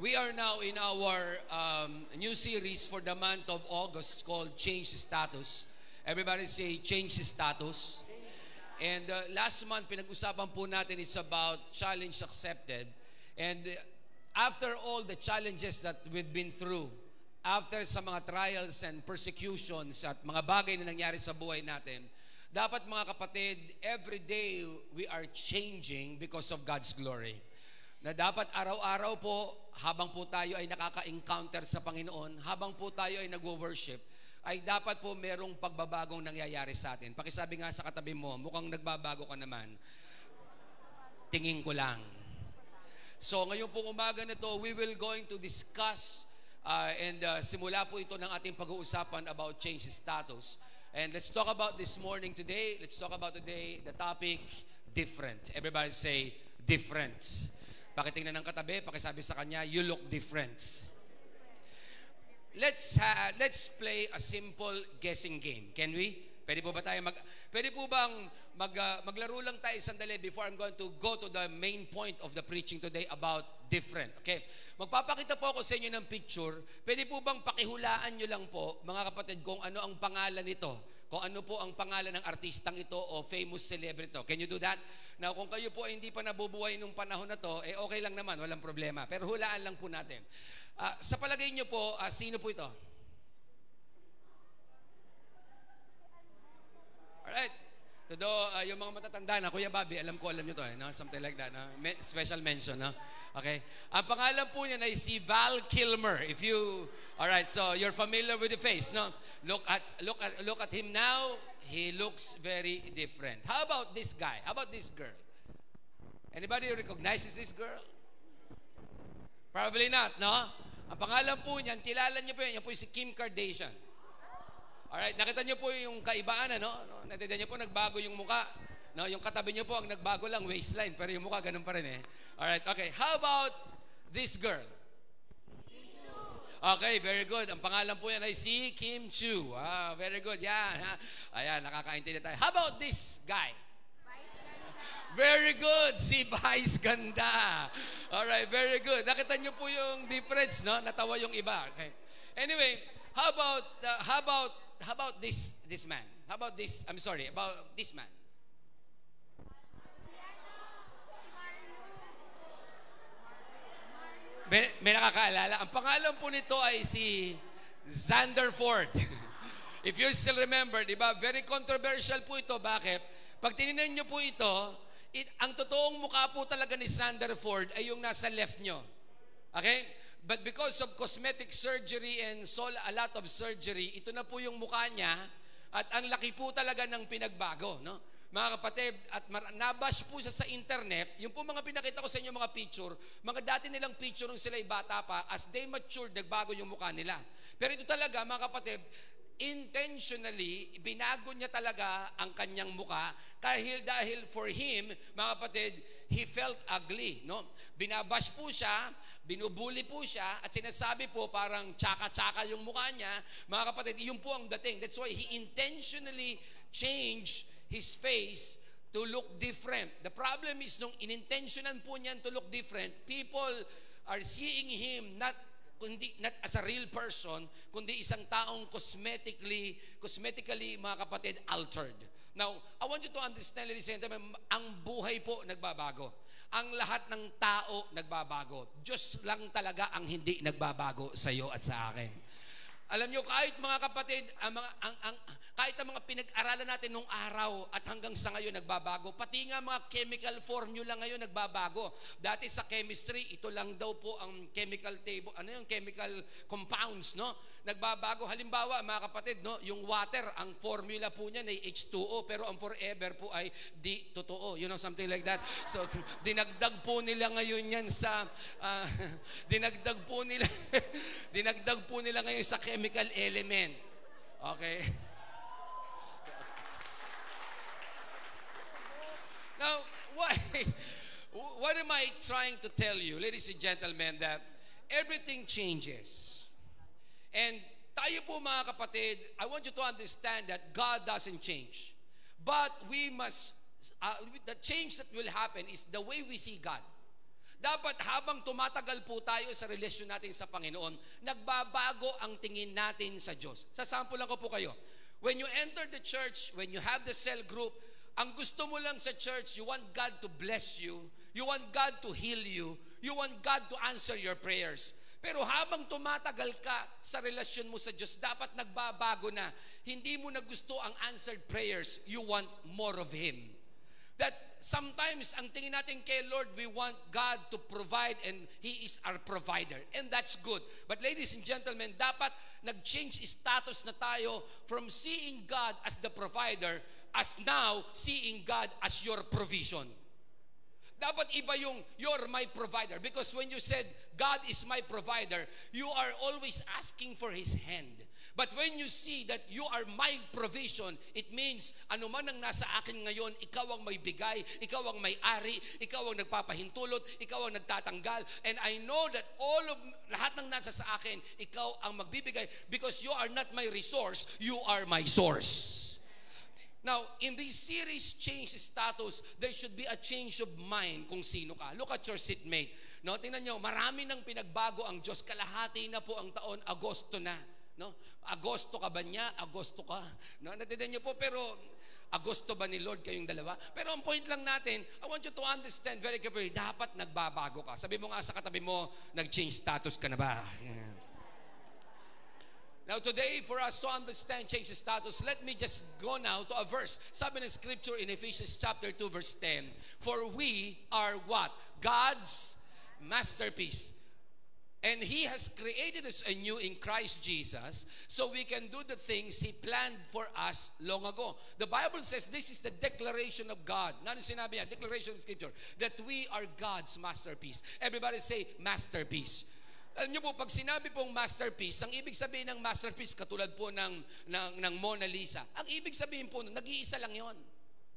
We are now in our um, new series for the month of August called Change Status. Everybody say Change Status. And uh, last month, pinag-usapan po natin is about challenge accepted. And uh, after all the challenges that we've been through, after sa mga trials and persecutions at mga bagay na nangyari sa buhay natin, dapat mga kapatid, every day we are changing because of God's glory na dapat araw-araw po, habang po tayo ay nakaka-encounter sa Panginoon, habang po tayo ay nagwo-worship, ay dapat po merong pagbabagong nangyayari sa atin. Pakisabi nga sa katabi mo, mukhang nagbabago ka naman. Tingin ko lang. So ngayon po umaga na to, we will going to discuss uh, and uh, simula po ito ng ating pag-uusapan about change status. And let's talk about this morning today. Let's talk about today the topic different. Everybody say different. Pakitingnan ng katabi, pakisabi sa kanya, you look different. Let's uh, let's play a simple guessing game. Can we? Pwede po ba tayo mag Pwede po bang mag, uh, maglaro lang tayo sandali before I'm going to go to the main point of the preaching today about different. Okay? Magpapakita po ako sa inyo ng picture. Pwede po bang pakihulaan nyo lang po, mga kapatid, kung ano ang pangalan nito? Kung ano po ang pangalan ng artistang ito o famous celebrity. Can you do that? Now, kung kayo po ay hindi pa nabubuhay nung panahon na to, eh okay lang naman, walang problema. Pero hulaan lang po natin. Uh, sa palagay nyo po, uh, sino po ito? Alright. Todo, uh, yung mga matatanda na, Kuya Bobby, alam ko, alam nyo to, eh, no? something like that. No? Me- special mention. No? Okay? Ang pangalan po niya ay si Val Kilmer. If you, alright, so you're familiar with the face. No? Look, at, look, at, look at him now. He looks very different. How about this guy? How about this girl? Anybody recognizes this girl? Probably not, no? Ang pangalan po niyan, kilala niyo po yan, yan po si Kim Kardashian. Alright, nakita niyo po yung kaibaan, ano? No? Nakita niyo po, nagbago yung muka. No, yung katabi niyo po, ang nagbago lang, waistline. Pero yung mukha, ganun pa rin eh. Alright, okay. How about this girl? Okay, very good. Ang pangalan po yan ay si Kim Chu. Ah, very good. Yan. Ha? Ayan, nakakaintindi tayo. How about this guy? Very good. Si Vice Ganda. Alright, very good. Nakita niyo po yung difference, no? Natawa yung iba. Okay. Anyway, how about, uh, how about how about this this man? How about this? I'm sorry, about this man. May, may nakakaalala. Ang pangalan po nito ay si Xander Ford. If you still remember, di ba? Very controversial po ito. Bakit? Pag tinignan nyo po ito, it, ang totoong mukha po talaga ni Xander Ford ay yung nasa left nyo. Okay? But because of cosmetic surgery and so a lot of surgery, ito na po yung mukha niya at ang laki po talaga ng pinagbago, no? Mga kapatid, at nabash po siya sa internet, yung po mga pinakita ko sa inyo mga picture, mga dati nilang picture nung sila ay bata pa, as they matured, nagbago yung mukha nila. Pero ito talaga, mga kapatid, intentionally, binago niya talaga ang kanyang muka dahil dahil for him, mga kapatid, he felt ugly. No? Binabash po siya, binubuli po siya, at sinasabi po parang tsaka-tsaka yung mukha niya. Mga kapatid, yun po ang dating. That's why he intentionally changed his face to look different. The problem is, nung inintentionan po niyan to look different, people are seeing him not kundi not as a real person, kundi isang taong cosmetically, cosmetically, mga kapatid, altered. Now, I want you to understand, ladies and gentlemen, ang buhay po nagbabago. Ang lahat ng tao nagbabago. Diyos lang talaga ang hindi nagbabago sa iyo at sa akin. Alam nyo, kahit mga kapatid, ang mga, ang, ang, kahit ang mga pinag-aralan natin nung araw at hanggang sa ngayon nagbabago, pati nga mga chemical formula ngayon nagbabago. Dati sa chemistry, ito lang daw po ang chemical table, ano yung chemical compounds, no? Nagbabago. Halimbawa, mga kapatid, no, yung water, ang formula po niya ay H2O, pero ang forever po ay di totoo. You know, something like that. So, dinagdag po nila ngayon yan sa, uh, dinagdag po nila, dinagdag po nila ngayon sa chemical chemical element. Okay? Now, why, what am I trying to tell you, ladies and gentlemen, that everything changes. And tayo po mga kapatid, I want you to understand that God doesn't change. But we must, uh, the change that will happen is the way we see God. Dapat habang tumatagal po tayo sa relasyon natin sa Panginoon, nagbabago ang tingin natin sa Diyos. Sa lang ko po kayo. When you enter the church, when you have the cell group, ang gusto mo lang sa church, you want God to bless you, you want God to heal you, you want God to answer your prayers. Pero habang tumatagal ka sa relasyon mo sa Diyos, dapat nagbabago na. Hindi mo na gusto ang answered prayers. You want more of Him. That sometimes, ang tingin natin kay Lord, we want God to provide and He is our provider. And that's good. But ladies and gentlemen, dapat nag-change status na tayo from seeing God as the provider as now seeing God as your provision. Dapat iba yung you're my provider. Because when you said, God is my provider, you are always asking for His hand. But when you see that you are my provision, it means ano man ang nasa akin ngayon, ikaw ang may bigay, ikaw ang may ari, ikaw ang nagpapahintulot, ikaw ang nagtatanggal. And I know that all of, lahat ng nasa sa akin, ikaw ang magbibigay because you are not my resource, you are my source. Now, in this series, Change Status, there should be a change of mind kung sino ka. Look at your seatmate. No, tingnan nyo, marami nang pinagbago ang Diyos. Kalahati na po ang taon, Agosto na. No? Agosto ka ba niya? Agosto ka. No? Natindihan niyo po, pero Agosto ba ni Lord kayong dalawa? Pero ang point lang natin, I want you to understand very carefully, dapat nagbabago ka. Sabi mo nga sa katabi mo, nag-change status ka na ba? Now today, for us to understand change status, let me just go now to a verse. Sabi ng scripture in Ephesians chapter 2 verse 10, For we are what? God's masterpiece. And He has created us anew in Christ Jesus so we can do the things He planned for us long ago. The Bible says this is the declaration of God. Ano sinabi niya? Declaration of Scripture. That we are God's masterpiece. Everybody say, masterpiece. Alam niyo po, pag sinabi pong masterpiece, ang ibig sabihin ng masterpiece, katulad po ng, ng, ng Mona Lisa, ang ibig sabihin po, nag-iisa lang yon.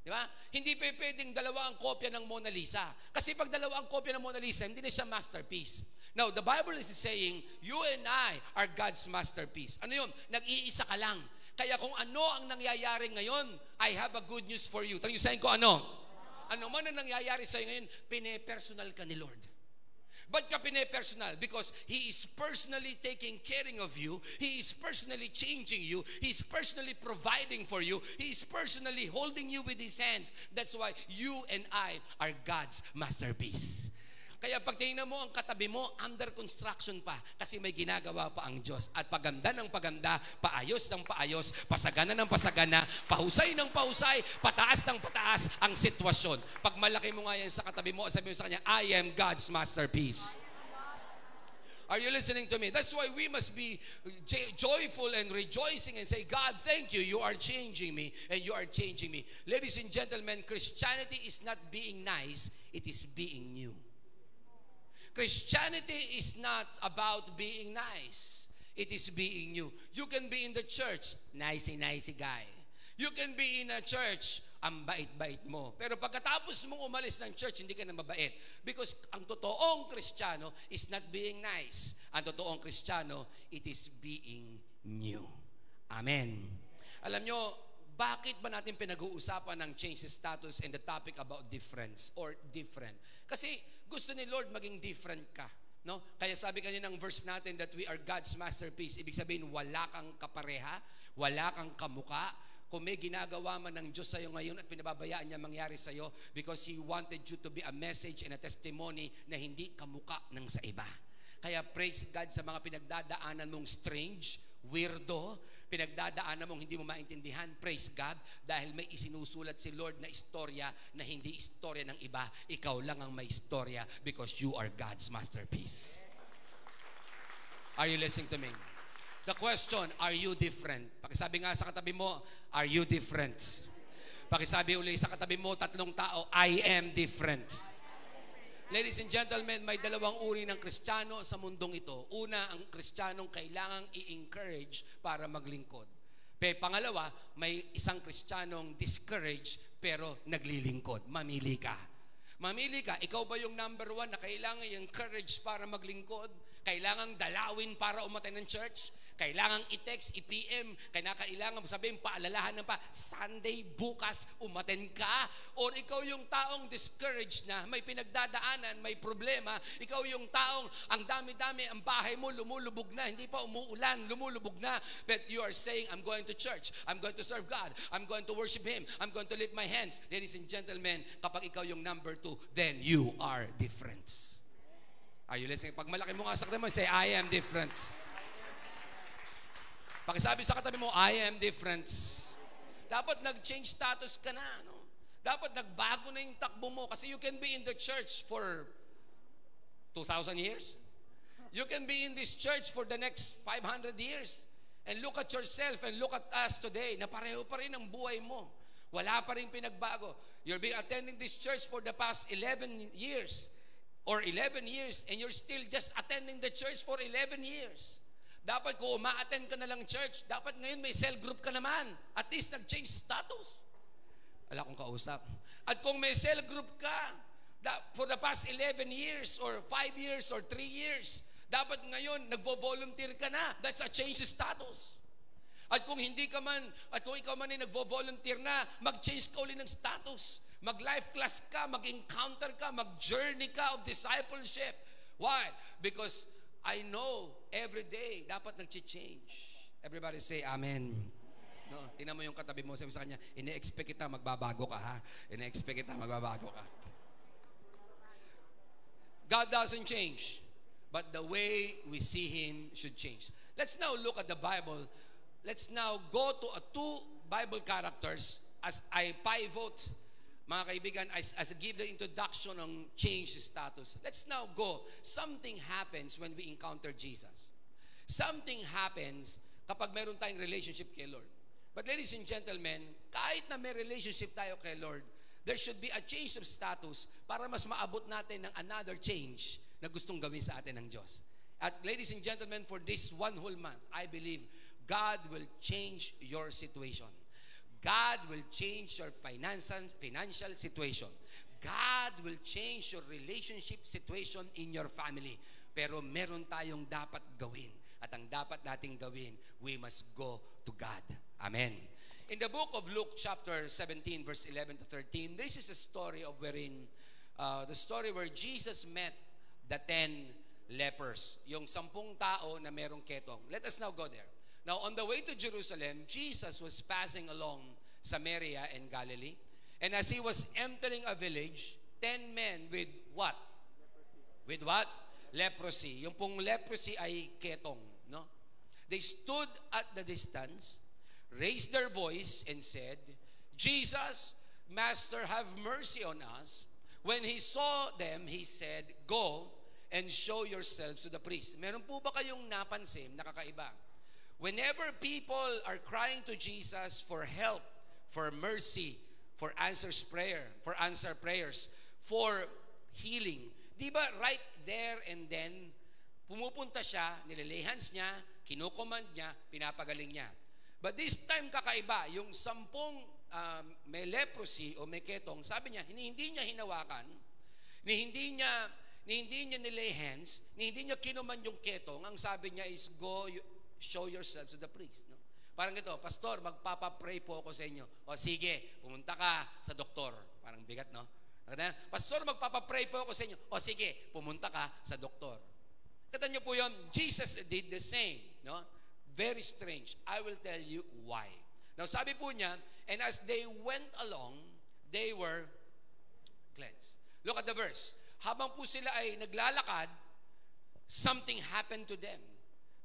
Di ba? Hindi pa pwedeng dalawa ang kopya ng Mona Lisa. Kasi pag dalawa ang kopya ng Mona Lisa, hindi na siya masterpiece. Now, the Bible is saying, you and I are God's masterpiece. Ano yun? Nag-iisa ka lang. Kaya kung ano ang nangyayari ngayon, I have a good news for you. Tanong ko ano? Ano man ang nangyayari sa iyo ngayon, pine-personal ka ni Lord. Ba't ka pine-personal? Because He is personally taking caring of you. He is personally changing you. He is personally providing for you. He is personally holding you with His hands. That's why you and I are God's masterpiece. Kaya pag tingnan mo ang katabi mo, under construction pa kasi may ginagawa pa ang Diyos. At paganda ng paganda, paayos ng paayos, pasagana ng pasagana, pahusay ng pahusay, pataas ng pataas ang sitwasyon. Pag malaki mo nga yan sa katabi mo, sabi mo sa kanya, I am God's masterpiece. Are you listening to me? That's why we must be joyful and rejoicing and say, God, thank you. You are changing me and you are changing me. Ladies and gentlemen, Christianity is not being nice, it is being new. Christianity is not about being nice. It is being new. You can be in the church, nicey, nicey guy. You can be in a church, ang bait-bait mo. Pero pagkatapos mong umalis ng church, hindi ka na mabait. Because ang totoong Kristiyano is not being nice. Ang totoong Kristiyano, it is being new. Amen. Alam nyo, bakit ba natin pinag-uusapan ng change status and the topic about difference or different? Kasi gusto ni Lord maging different ka. No? Kaya sabi kanina ng verse natin that we are God's masterpiece. Ibig sabihin, wala kang kapareha, wala kang kamuka. Kung may ginagawa man ng Diyos sa'yo ngayon at pinababayaan niya mangyari sa'yo because He wanted you to be a message and a testimony na hindi kamuka ng sa iba. Kaya praise God sa mga pinagdadaanan mong strange, weirdo, pinagdadaanan mong hindi mo maintindihan, praise God, dahil may isinusulat si Lord na istorya na hindi istorya ng iba. Ikaw lang ang may istorya because you are God's masterpiece. Are you listening to me? The question, are you different? Pakisabi nga sa katabi mo, are you different? Pakisabi uli sa katabi mo, tatlong tao, I am different. Ladies and gentlemen, may dalawang uri ng kristyano sa mundong ito. Una, ang kristyanong kailangang i-encourage para maglingkod. Pe, pangalawa, may isang kristyanong discourage pero naglilingkod. Mamili ka. Mamili ka, ikaw ba yung number one na kailangan i-encourage para maglingkod? Kailangang dalawin para umatay ng church? Kailangan i-text, i-PM, kailangan sabihin, paalalahan ng pa, Sunday, bukas, umaten ka. Or ikaw yung taong discouraged na, may pinagdadaanan, may problema. Ikaw yung taong ang dami-dami, ang bahay mo lumulubog na, hindi pa umuulan, lumulubog na. But you are saying, I'm going to church, I'm going to serve God, I'm going to worship Him, I'm going to lift my hands. Ladies and gentlemen, kapag ikaw yung number two, then you are different. Are you listening? Pag malaki mo nga sa mo, say, I am different. Pakisabi sa katabi mo, I am different. Dapat nag-change status ka na. No? Dapat nagbago na yung takbo mo. Kasi you can be in the church for 2,000 years. You can be in this church for the next 500 years. And look at yourself and look at us today na pareho pa rin ang buhay mo. Wala pa rin pinagbago. You're been attending this church for the past 11 years or 11 years and you're still just attending the church for 11 years. Dapat kung uma-attend ka na lang church, dapat ngayon may cell group ka naman. At least nag-change status. Wala akong kausap. At kung may cell group ka, for the past 11 years or 5 years or 3 years, dapat ngayon nagvo-volunteer ka na. That's a change status. At kung hindi ka man, at kung ikaw man ay nagvo-volunteer na, mag-change ka ulit ng status. Mag-life class ka, mag-encounter ka, mag-journey ka of discipleship. Why? Because I know every day dapat nag-change. Everybody say amen. No, tingnan mo yung katabi mo, sabi sa kanya, ine-expect kita magbabago ka ha. Ine-expect kita magbabago ka. God doesn't change, but the way we see Him should change. Let's now look at the Bible. Let's now go to a two Bible characters as I pivot mga kaibigan, as, as I give the introduction ng change status, let's now go. Something happens when we encounter Jesus. Something happens kapag meron tayong relationship kay Lord. But ladies and gentlemen, kahit na may relationship tayo kay Lord, there should be a change of status para mas maabot natin ng another change na gustong gawin sa atin ng Diyos. At ladies and gentlemen, for this one whole month, I believe God will change your situation. God will change your financial, financial situation. God will change your relationship situation in your family. Pero meron tayong dapat gawin. At ang dapat nating gawin, we must go to God. Amen. In the book of Luke chapter 17 verse 11 to 13, this is a story of wherein uh, the story where Jesus met the ten lepers. Yung sampung tao na merong ketong. Let us now go there. Now, on the way to Jerusalem, Jesus was passing along Samaria and Galilee. And as he was entering a village, ten men with what? Leprosy. With what? Leprosy. Yung pong leprosy ay ketong, no? They stood at the distance, raised their voice, and said, Jesus, Master, have mercy on us. When he saw them, he said, Go and show yourselves to the priest. Meron po ba kayong napansin, nakakaiba? Whenever people are crying to Jesus for help, for mercy, for answers prayer, for answer prayers, for healing, di ba right there and then, pumupunta siya, nililehans niya, kinukomand niya, pinapagaling niya. But this time kakaiba, yung sampung um, may leprosy o may ketong, sabi niya, hindi niya hinawakan, ni hindi niya ni hindi niya nilay hands, ni hindi niya kinuman yung ketong, ang sabi niya is, go, show yourselves to the priest. Parang ito, Pastor, magpapapray po ako sa inyo. O sige, pumunta ka sa doktor. Parang bigat, no? Pastor, magpapapray po ako sa inyo. O sige, pumunta ka sa doktor. Kata niyo po yun, Jesus did the same. No? Very strange. I will tell you why. Now, sabi po niya, and as they went along, they were cleansed. Look at the verse. Habang po sila ay naglalakad, something happened to them.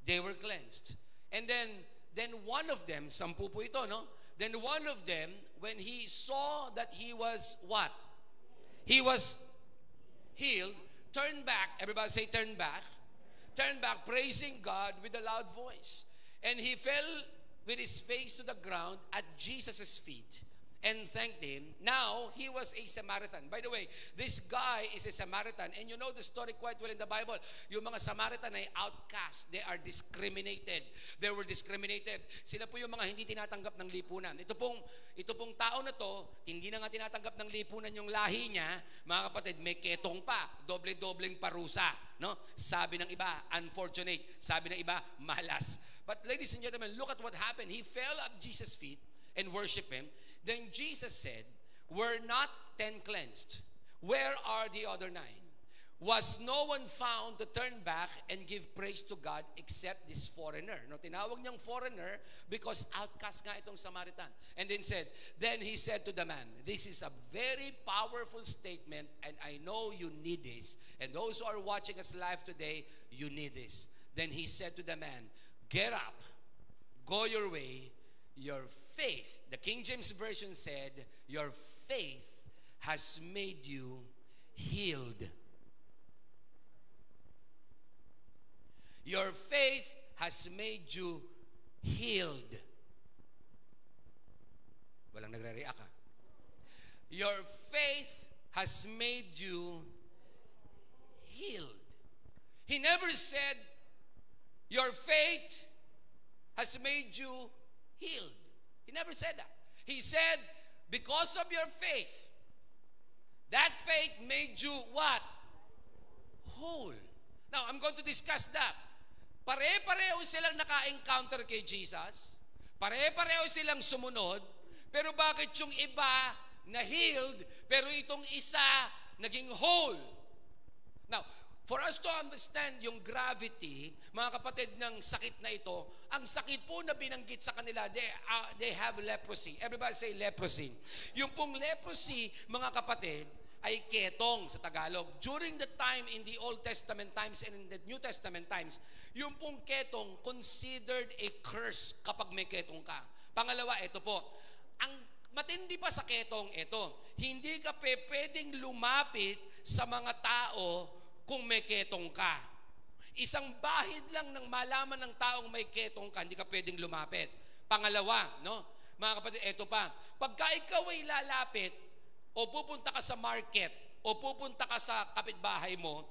They were cleansed. And then, then one of them, sampu po ito, no? Then one of them, when he saw that he was what? He was healed, turned back. Everybody say turn back. Turn back, praising God with a loud voice. And he fell with his face to the ground at Jesus' feet and thanked him. Now, he was a Samaritan. By the way, this guy is a Samaritan. And you know the story quite well in the Bible. Yung mga Samaritan ay outcast. They are discriminated. They were discriminated. Sila po yung mga hindi tinatanggap ng lipunan. Ito pong, ito pong tao na to, hindi na nga tinatanggap ng lipunan yung lahi niya, mga kapatid, may ketong pa. Doble-dobleng parusa. No? Sabi ng iba, unfortunate. Sabi ng iba, malas. But ladies and gentlemen, look at what happened. He fell at Jesus' feet and worshiped him. Then Jesus said, Were not ten cleansed? Where are the other nine? was no one found to turn back and give praise to God except this foreigner. No, tinawag niyang foreigner because outcast nga itong Samaritan. And then said, then he said to the man, this is a very powerful statement and I know you need this. And those who are watching us live today, you need this. Then he said to the man, get up, go your way, your faith, the King James Version said, your faith has made you healed. Your faith has made you healed. Walang nagre-react. Your faith has made you healed. He never said, Your faith has made you healed. He never said that. He said, Because of your faith, that faith made you what? Whole. Now, I'm going to discuss that. Pare-pareho silang naka-encounter kay Jesus. Pare-pareho silang sumunod. Pero bakit yung iba na healed, pero itong isa naging whole? Now, for us to understand yung gravity, mga kapatid ng sakit na ito, ang sakit po na binanggit sa kanila, they, uh, they have leprosy. Everybody say leprosy. Yung pong leprosy, mga kapatid, ay ketong sa Tagalog. During the time in the Old Testament times and in the New Testament times, yung pong ketong considered a curse kapag may ketong ka. Pangalawa, ito po. Ang matindi pa sa ketong ito, hindi ka pe pwedeng lumapit sa mga tao kung may ketong ka. Isang bahid lang ng malaman ng taong may ketong ka, hindi ka pwedeng lumapit. Pangalawa, no? Mga kapatid, ito pa. Pagka ikaw ay lalapit, o pupunta ka sa market, o pupunta ka sa kapitbahay mo,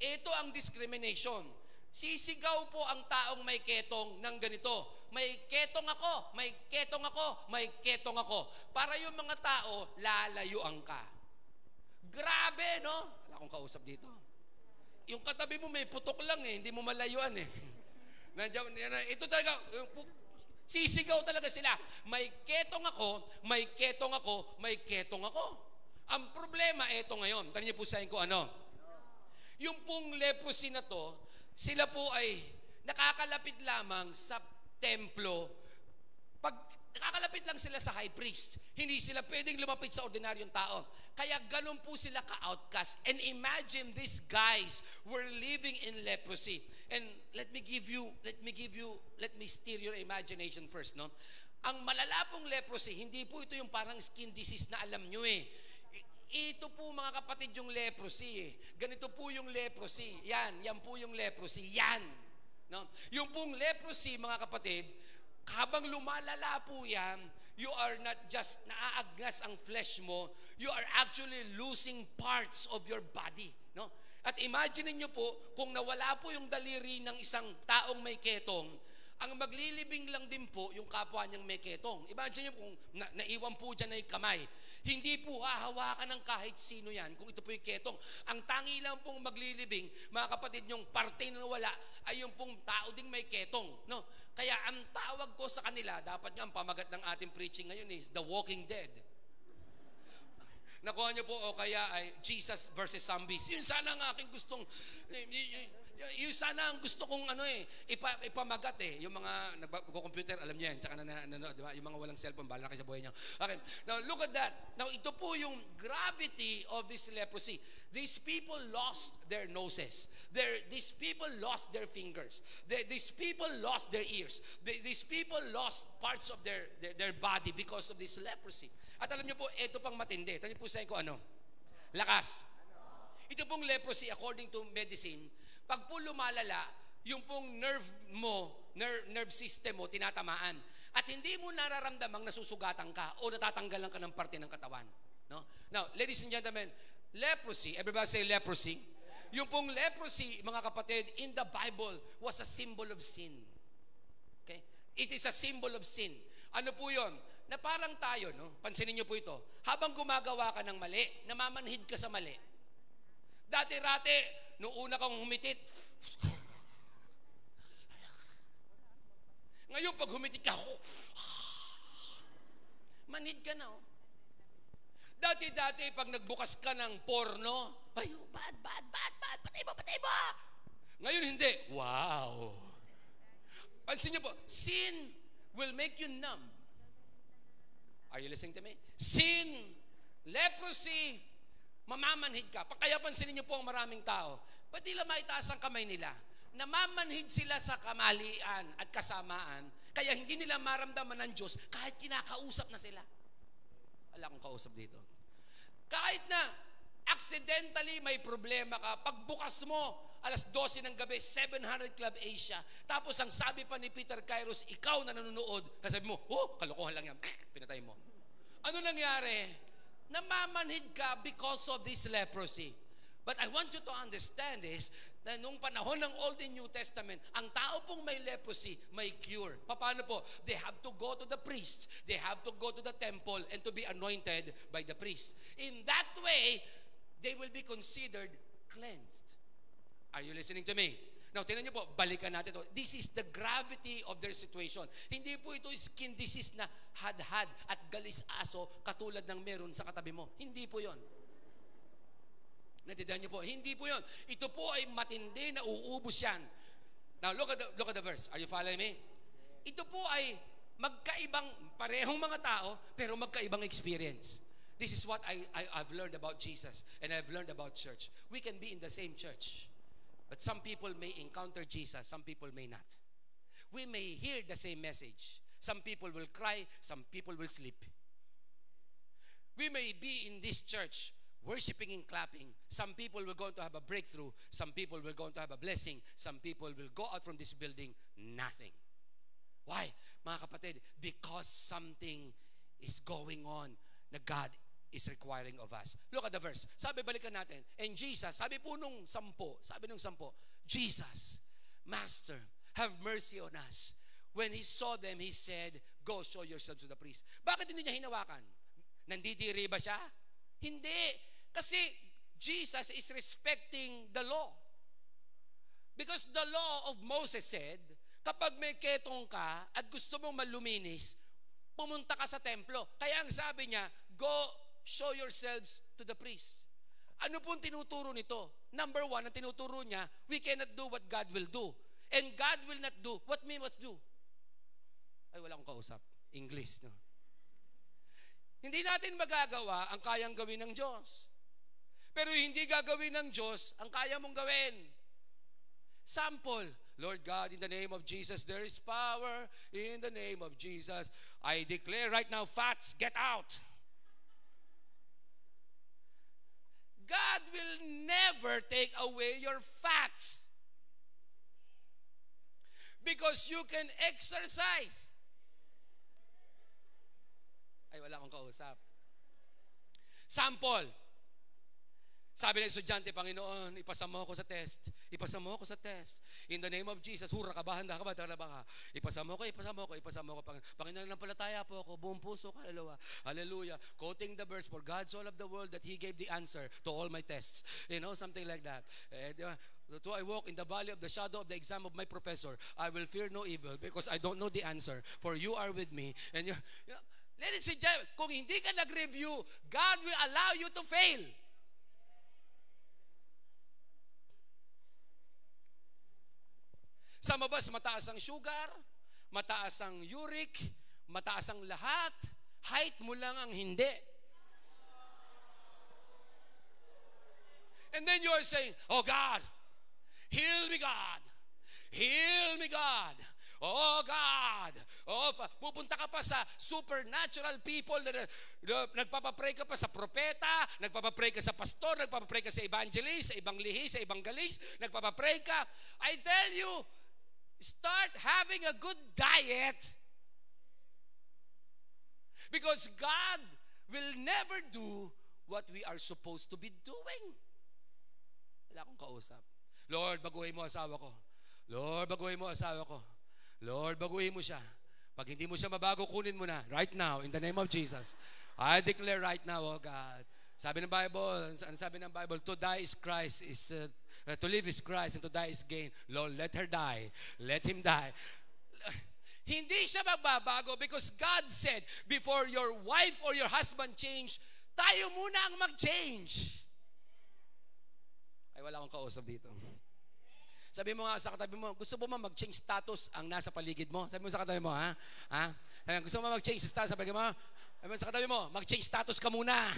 ito ang discrimination. Sisigaw po ang taong may ketong ng ganito. May ketong ako, may ketong ako, may ketong ako. Para yung mga tao, lalayuan ka. Grabe, no? Wala akong kausap dito. Yung katabi mo may putok lang eh, hindi mo malayuan eh. Nandiyan, ito talaga, Sisigaw talaga sila. May ketong ako, may ketong ako, may ketong ako. Ang problema, eto ngayon. Tanya niyo po sa ko ano. Yung pong leprosy na to, sila po ay nakakalapit lamang sa templo pag nakakalapit lang sila sa high priest, hindi sila pwedeng lumapit sa ordinaryong tao. Kaya ganun po sila ka-outcast. And imagine these guys were living in leprosy. And let me give you, let me give you, let me steer your imagination first, no? Ang malalapong leprosy, hindi po ito yung parang skin disease na alam nyo eh. Ito po mga kapatid yung leprosy eh. Ganito po yung leprosy. Yan, yan po yung leprosy. Yan. No? Yung pong leprosy, mga kapatid, habang lumalala po yan, you are not just naaagnas ang flesh mo, you are actually losing parts of your body. No? At imagine niyo po, kung nawala po yung daliri ng isang taong may ketong, ang maglilibing lang din po yung kapwa niyang may ketong. Imagine niyo kung na, naiwan po dyan ay kamay. Hindi po hahawakan ng kahit sino yan kung ito po yung ketong. Ang tangi lang pong maglilibing, mga kapatid, yung parte na wala ay yung pong tao ding may ketong. No? Kaya ang tawag ko sa kanila, dapat nga ang pamagat ng ating preaching ngayon is The Walking Dead. Nakuha niyo po o kaya ay Jesus versus zombies. Yun sana ang aking gustong yung sana ang gusto kong ano eh, ipa, ipamagat eh. Yung mga nagko-computer, alam niyo yan. Tsaka na, na, na, di ba? Yung mga walang cellphone, bahala kayo sa buhay niyo. Okay. Now, look at that. Now, ito po yung gravity of this leprosy. These people lost their noses. Their, these people lost their fingers. They, these people lost their ears. They, these people lost parts of their, their, their body because of this leprosy. At alam niyo po, ito pang matindi. Ito niyo po sa ko ano? Lakas. Ito pong leprosy, according to medicine, pag po lumalala, yung pong nerve mo, nerve, nerve system mo, tinatamaan. At hindi mo nararamdamang nasusugatan ka o natatanggalan ka ng parte ng katawan. No? Now, ladies and gentlemen, leprosy, everybody say leprosy. Yung pong leprosy, mga kapatid, in the Bible was a symbol of sin. Okay? It is a symbol of sin. Ano po yon? Na parang tayo, no? Pansinin niyo po ito. Habang gumagawa ka ng mali, namamanhid ka sa mali. Dati-rate, Noong una kang humitit, yung pag humitik ka, manid ka na, oh. Dati-dati, pag nagbukas ka ng porno, ay, bad, bad, bad, bad, patay mo, patay mo. Ngayon, hindi. Wow. Pansin niyo po, sin will make you numb. Are you listening to me? Sin, leprosy, mamamanhid ka. Kaya pansinin niyo po ang maraming tao, ba't nila maitaas ang kamay nila? Namamanhid sila sa kamalian at kasamaan, kaya hindi nila maramdaman ng Diyos kahit kinakausap na sila. Wala akong kausap dito. Kahit na accidentally may problema ka, pagbukas mo, alas 12 ng gabi, 700 Club Asia. Tapos ang sabi pa ni Peter Kairos, ikaw na nanonood, sabi mo, oh, kalokohan lang yan, pinatay mo. Ano nangyari? Namamanhid ka because of this leprosy. But I want you to understand is na nung panahon ng Old and New Testament, ang tao pong may leprosy, may cure. Paano po? They have to go to the priest. They have to go to the temple and to be anointed by the priest. In that way, they will be considered cleansed. Are you listening to me? Now, tinan niyo po, balikan natin to. This is the gravity of their situation. Hindi po ito skin disease na hadhad at galis aso katulad ng meron sa katabi mo. Hindi po yon. Natindihan niyo po? Hindi po yon. Ito po ay matindi na uubos yan. Now, look at the, look at the verse. Are you following me? Ito po ay magkaibang, parehong mga tao, pero magkaibang experience. This is what I, I, I've learned about Jesus and I've learned about church. We can be in the same church, but some people may encounter Jesus, some people may not. We may hear the same message. Some people will cry, some people will sleep. We may be in this church, worshiping and clapping. Some people will go to have a breakthrough. Some people will go to have a blessing. Some people will go out from this building, nothing. Why? Mga kapatid, because something is going on na God is requiring of us. Look at the verse. Sabi, balikan natin. And Jesus, sabi po nung sampo, sabi nung sampo, Jesus, Master, have mercy on us. When he saw them, he said, Go show yourselves to the priest. Bakit hindi niya hinawakan? Nandidiri ba siya? Hindi. Kasi Jesus is respecting the law. Because the law of Moses said, kapag may ketong ka at gusto mong maluminis, pumunta ka sa templo. Kaya ang sabi niya, go show yourselves to the priest. Ano pong tinuturo nito? Number one, ang tinuturo niya, we cannot do what God will do. And God will not do what we must do. Ay, wala akong kausap. English, no? Hindi natin magagawa ang kayang gawin ng Diyos. Pero hindi gagawin ng Diyos ang kaya mong gawin. Sample, Lord God, in the name of Jesus, there is power in the name of Jesus. I declare right now, fats, get out. God will never take away your fats. Because you can exercise. Ay, wala akong kausap. Sample, sabi ng estudyante, Panginoon, ipasa mo ako sa test. Ipasa mo ako sa test. In the name of Jesus, hura ka ba, ka ba, tara ba ka? Ipasa mo ko, ipasa mo ko, ipasa mo ko. Panginoon, nampalataya po ako, buong puso, hallelujah. Hallelujah. Quoting the verse, for God so loved the world that He gave the answer to all my tests. You know, something like that. Eh, to I walk in the valley of the shadow of the exam of my professor, I will fear no evil because I don't know the answer. For you are with me. And you, you know, ladies and gentlemen, kung hindi ka nag-review, God will allow you to fail. Sa mabas, mataas ang sugar, mataas ang uric, mataas ang lahat. Height mo lang ang hindi. And then you are saying, Oh God, heal me God. Heal me God. Oh God! Oh, pupunta ka pa sa supernatural people na, na, na nagpapapray ka pa sa propeta, nagpapapray ka sa pastor, nagpapapray ka sa evangelist, sa ibang lihi, sa ibang galis, nagpapapray ka. I tell you, Start having a good diet. Because God will never do what we are supposed to be doing. Wala akong kausap. Lord, baguhin mo asawa ko. Lord, baguhin mo asawa ko. Lord, baguhin mo siya. Pag hindi mo siya mabago, kunin mo na. Right now, in the name of Jesus. I declare right now, oh God. Sabi ng Bible, ang sabi ng Bible, to die is Christ, is uh, uh, to live is Christ and to die is gain. Lord, let her die. Let him die. Hindi siya magbabago because God said, before your wife or your husband change, tayo muna ang mag-change. Ay, wala akong kausap dito. Sabi mo nga sa katabi mo, gusto mo ba mag-change status ang nasa paligid mo? Sabi mo sa katabi mo, ha? Ha? Gusto mo mag-change status? Sabi mo, sabi mo sa katabi mo, mag-change status ka muna.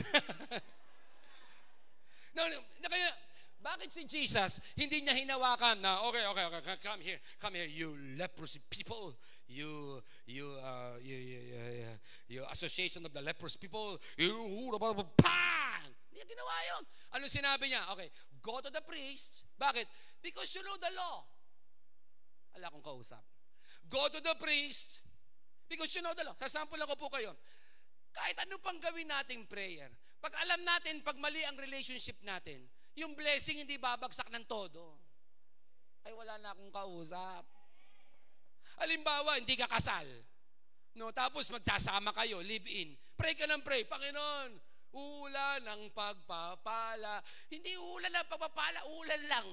no, no, kaya, bakit si Jesus, hindi niya hinawakan na, okay, okay, okay, come here, come here, you leprosy people, you, you, uh, you, you, you, you, you association of the leprous people, you, bang! Hindi niya ginawa yun. Ano sinabi niya? Okay, go to the priest. Bakit? Because you know the law. Wala akong kausap. Go to the priest. Because you know the law. Sasample ako po kayo. Kahit ano pang gawin nating prayer, pag alam natin, pag mali ang relationship natin, yung blessing hindi babagsak ng todo. Ay wala na akong kausap. Halimbawa, hindi ka kasal. No, tapos magsasama kayo, live in. Pray ka ng pray, Panginoon, ulan ng pagpapala. Hindi ulan ng pagpapala, ulan lang.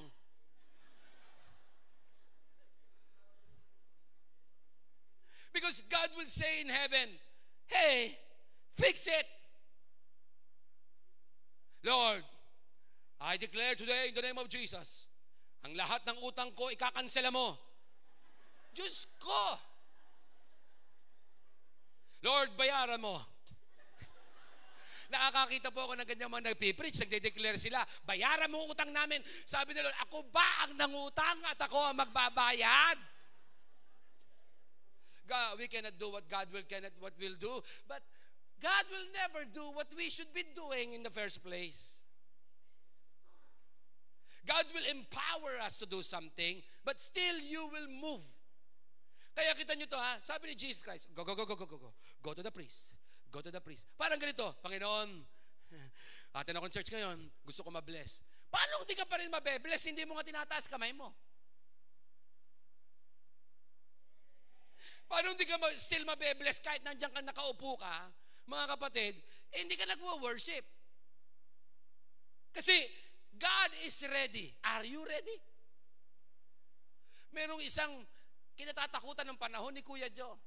Because God will say in heaven, hey, fix it. Lord, I declare today in the name of Jesus, ang lahat ng utang ko, ikakansela mo. Diyos ko! Lord, bayaran mo. Nakakakita po ako ng ganyan mga nagpipreach, nagde-declare sila, bayaran mo ang utang namin. Sabi nila, ako ba ang nangutang at ako ang magbabayad? God, we cannot do what God will cannot what will do, but God will never do what we should be doing in the first place. God will empower us to do something, but still you will move. Kaya kita nyo to ha, sabi ni Jesus Christ, go, go, go, go, go, go, go. Go to the priest. Go to the priest. Parang ganito, Panginoon, atin akong church ngayon, gusto ko mabless. Paano hindi ka pa rin mabe-bless, hindi mo nga tinataas kamay mo? Paano hindi ka still mabe-bless kahit nandiyan ka nakaupo ka, mga kapatid, eh, hindi ka nagwo-worship? Kasi God is ready. Are you ready? Merong isang kinatatakutan ng panahon ni Kuya Joe.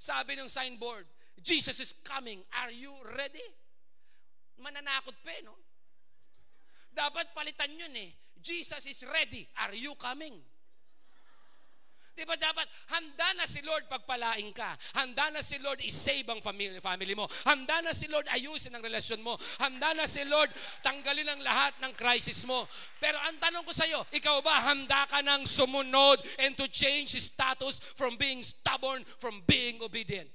Sabi ng signboard, Jesus is coming. Are you ready? Mananakot pa eh, no? Dapat palitan yun eh. Jesus is ready. Are you coming? Di ba dapat handa na si Lord pagpalain ka. Handa na si Lord isave ang family, family mo. Handa na si Lord ayusin ang relasyon mo. Handa na si Lord tanggalin ang lahat ng crisis mo. Pero ang tanong ko sa iyo, ikaw ba handa ka nang sumunod and to change status from being stubborn, from being obedient?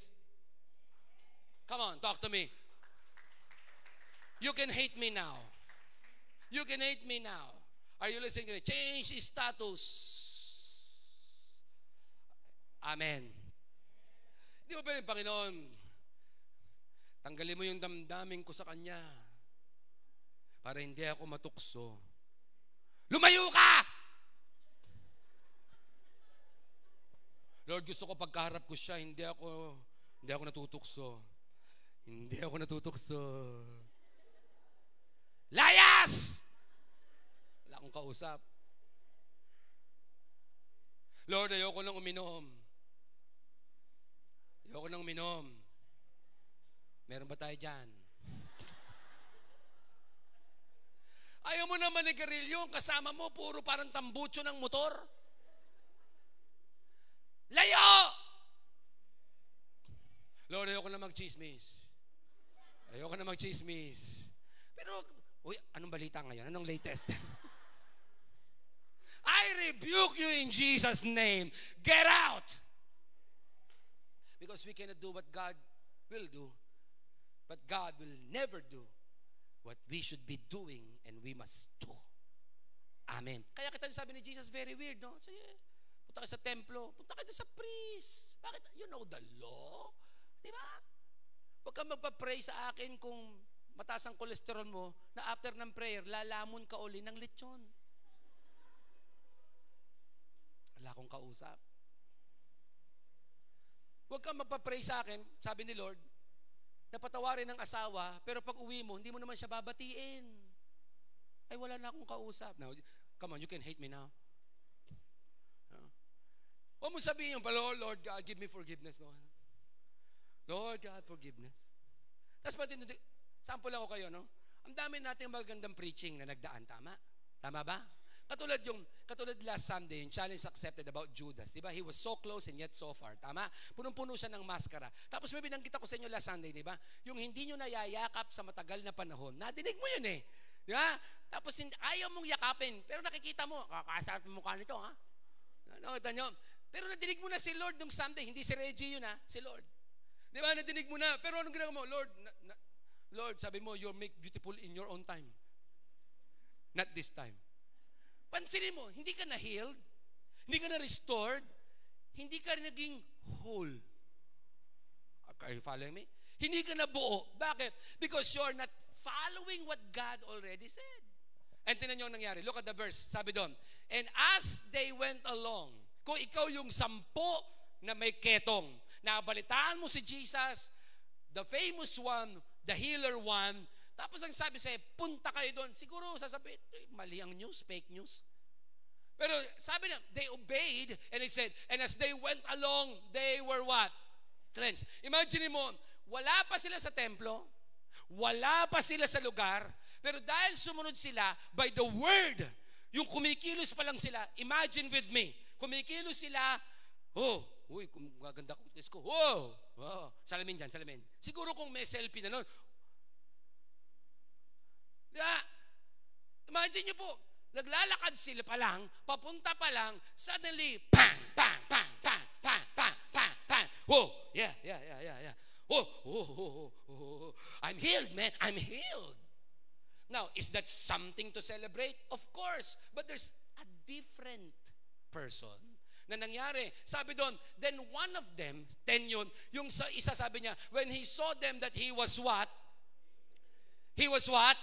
Come on, talk to me. You can hate me now. You can hate me now. Are you listening to me? Change status. Amen. Hindi mo pwede, Panginoon, tanggalin mo yung damdamin ko sa Kanya para hindi ako matukso. Lumayo ka! Lord, gusto ko pagkaharap ko siya, hindi ako, hindi ako natutukso. Hindi ako natutukso. Layas! Wala akong kausap. Lord, ayoko nang uminom. Ayoko nang minom. Meron ba tayo dyan? Ayaw mo naman ni Garillo, kasama mo, puro parang tambucho ng motor. Layo! Lord, ayoko na mag-chismis. Ayoko na mag-chismis. Pero, uy, anong balita ngayon? Anong latest? I rebuke you in Jesus' name. Get out! Because we cannot do what God will do, but God will never do what we should be doing and we must do. Amen. Kaya kita sabi ni Jesus, very weird, no? Sige, punta ka sa templo, punta ka sa priest. Bakit? You know the law. Di ba? Huwag kang magpa-pray sa akin kung mataas ang kolesterol mo na after ng prayer, lalamon ka uli ng lechon. Wala akong kausap. Huwag kang magpa-pray sa akin, sabi ni Lord, napatawarin ng asawa, pero pag uwi mo, hindi mo naman siya babatiin. Ay, wala na akong kausap. Now, come on, you can hate me now. Huwag mo sabihin yung, Lord, Lord God, give me forgiveness. No? Lord God, forgiveness. Tapos pati, sample lang ako kayo, no? Ang dami nating magandang preaching na nagdaan, tama? Tama ba? Katulad yung, katulad last Sunday, yung challenge accepted about Judas. Di ba? He was so close and yet so far. Tama? Punong-puno siya ng maskara. Tapos may binanggit ako sa inyo last Sunday, di ba? Yung hindi nyo nayayakap sa matagal na panahon. Nadinig mo yun eh. Di ba? Tapos ayaw mong yakapin. Pero nakikita mo, kakasat mo mukha nito, ha? Nakita nyo? Pero nadinig mo na si Lord nung Sunday. Hindi si Reggie yun, ha? Si Lord. Di ba? Nadinig mo na. Pero anong ginagawa mo? Lord, na, na, Lord, sabi mo, you make beautiful in your own time. Not this time. Pansinin mo, hindi ka na-healed, hindi ka na-restored, hindi ka naging whole. Are you following me? Hindi ka na buo. Bakit? Because you're not following what God already said. And tinan nyo ang nangyari. Look at the verse. Sabi doon, And as they went along, kung ikaw yung sampo na may ketong, nabalitaan mo si Jesus, the famous one, the healer one, tapos ang sabi sa'yo, punta kayo doon. Siguro sasabihin, mali ang news, fake news. Pero sabi niya, they obeyed and he said, and as they went along, they were what? Cleansed. Imagine mo, wala pa sila sa templo, wala pa sila sa lugar, pero dahil sumunod sila by the word, yung kumikilos pa lang sila, imagine with me, kumikilos sila, oh, uy, gaganda ko, oh, oh, salamin dyan, salamin. Siguro kung may selfie na nun, Yeah. Imagine nyo po, naglalakad sila pa lang, papunta pa lang, suddenly, pang, pang, pang, pang, pang, pang, pang, pang. Whoa, yeah, yeah, yeah, yeah, yeah. Oh, oh, oh, oh, oh, I'm healed, man. I'm healed. Now, is that something to celebrate? Of course. But there's a different person na nangyari. Sabi doon, then one of them, ten yun, yung sa, isa sabi niya, when he saw them that he was what? He was what?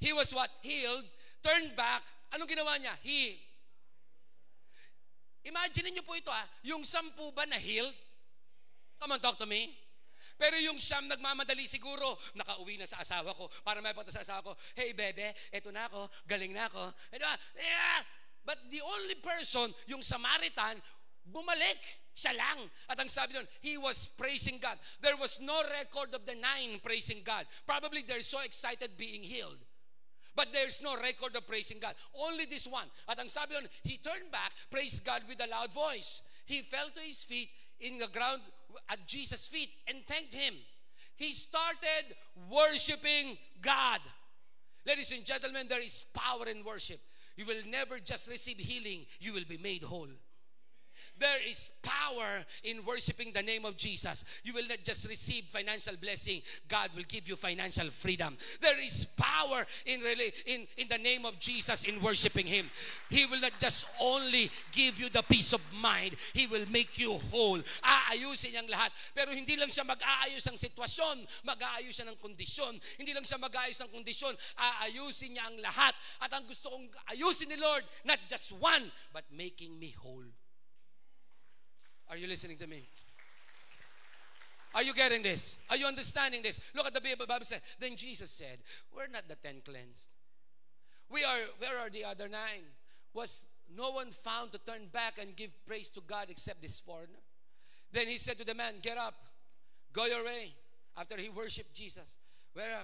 He was what? Healed. Turned back. Anong ginawa niya? He. Imagine niyo po ito ah. Yung sampu ba na healed? Come on, talk to me. Pero yung siyam nagmamadali siguro, nakauwi na sa asawa ko para may sa asawa ko, hey bebe, eto na ako, galing na ako. Eto, yeah. But the only person, yung Samaritan, bumalik. Siya lang. At ang sabi doon, he was praising God. There was no record of the nine praising God. Probably they're so excited being healed. But there's no record of praising God. Only this one. At ang sabi he turned back, praised God with a loud voice. He fell to his feet in the ground at Jesus' feet and thanked him. He started worshiping God. Ladies and gentlemen, there is power in worship. You will never just receive healing, you will be made whole. There is power in worshiping the name of Jesus. You will not just receive financial blessing, God will give you financial freedom. There is power in, in, in the name of Jesus in worshiping Him. He will not just only give you the peace of mind, He will make you whole. Aayusin niyang lahat. Pero hindi lang siya mag-aayos ng sitwasyon, mag-aayos siya ng kondisyon. Hindi lang siya mag-aayos ng kondisyon, aayusin niya ang lahat. At ang gusto kong ayusin ni Lord, not just one, but making me whole. Are you listening to me? Are you getting this? Are you understanding this? Look at the Bible. Bible says, then Jesus said, We're not the ten cleansed. We are, where are the other nine? Was no one found to turn back and give praise to God except this foreigner? Then he said to the man, Get up, go your way. After he worshiped Jesus, where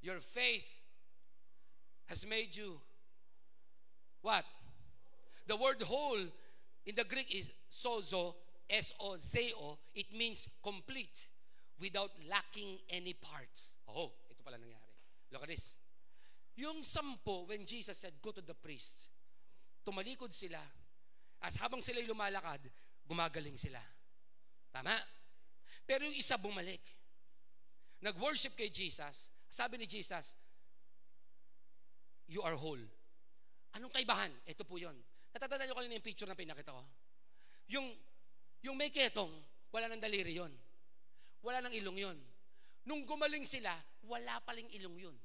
your faith has made you what? The word whole in the Greek is sozo, S-O-Z-O, it means complete without lacking any parts. Oh, ito pala nangyari. Look at this. Yung sampo, when Jesus said, go to the priest, tumalikod sila, at habang sila'y lumalakad, gumagaling sila. Tama? Pero yung isa bumalik. Nag-worship kay Jesus, sabi ni Jesus, you are whole. Anong kaibahan? Ito po yon. Natatandaan nyo kanina yung picture na pinakita ko. Yung yung may ketong, wala nang daliri yon. Wala nang ilong yon. Nung gumaling sila, wala paling ilong yun.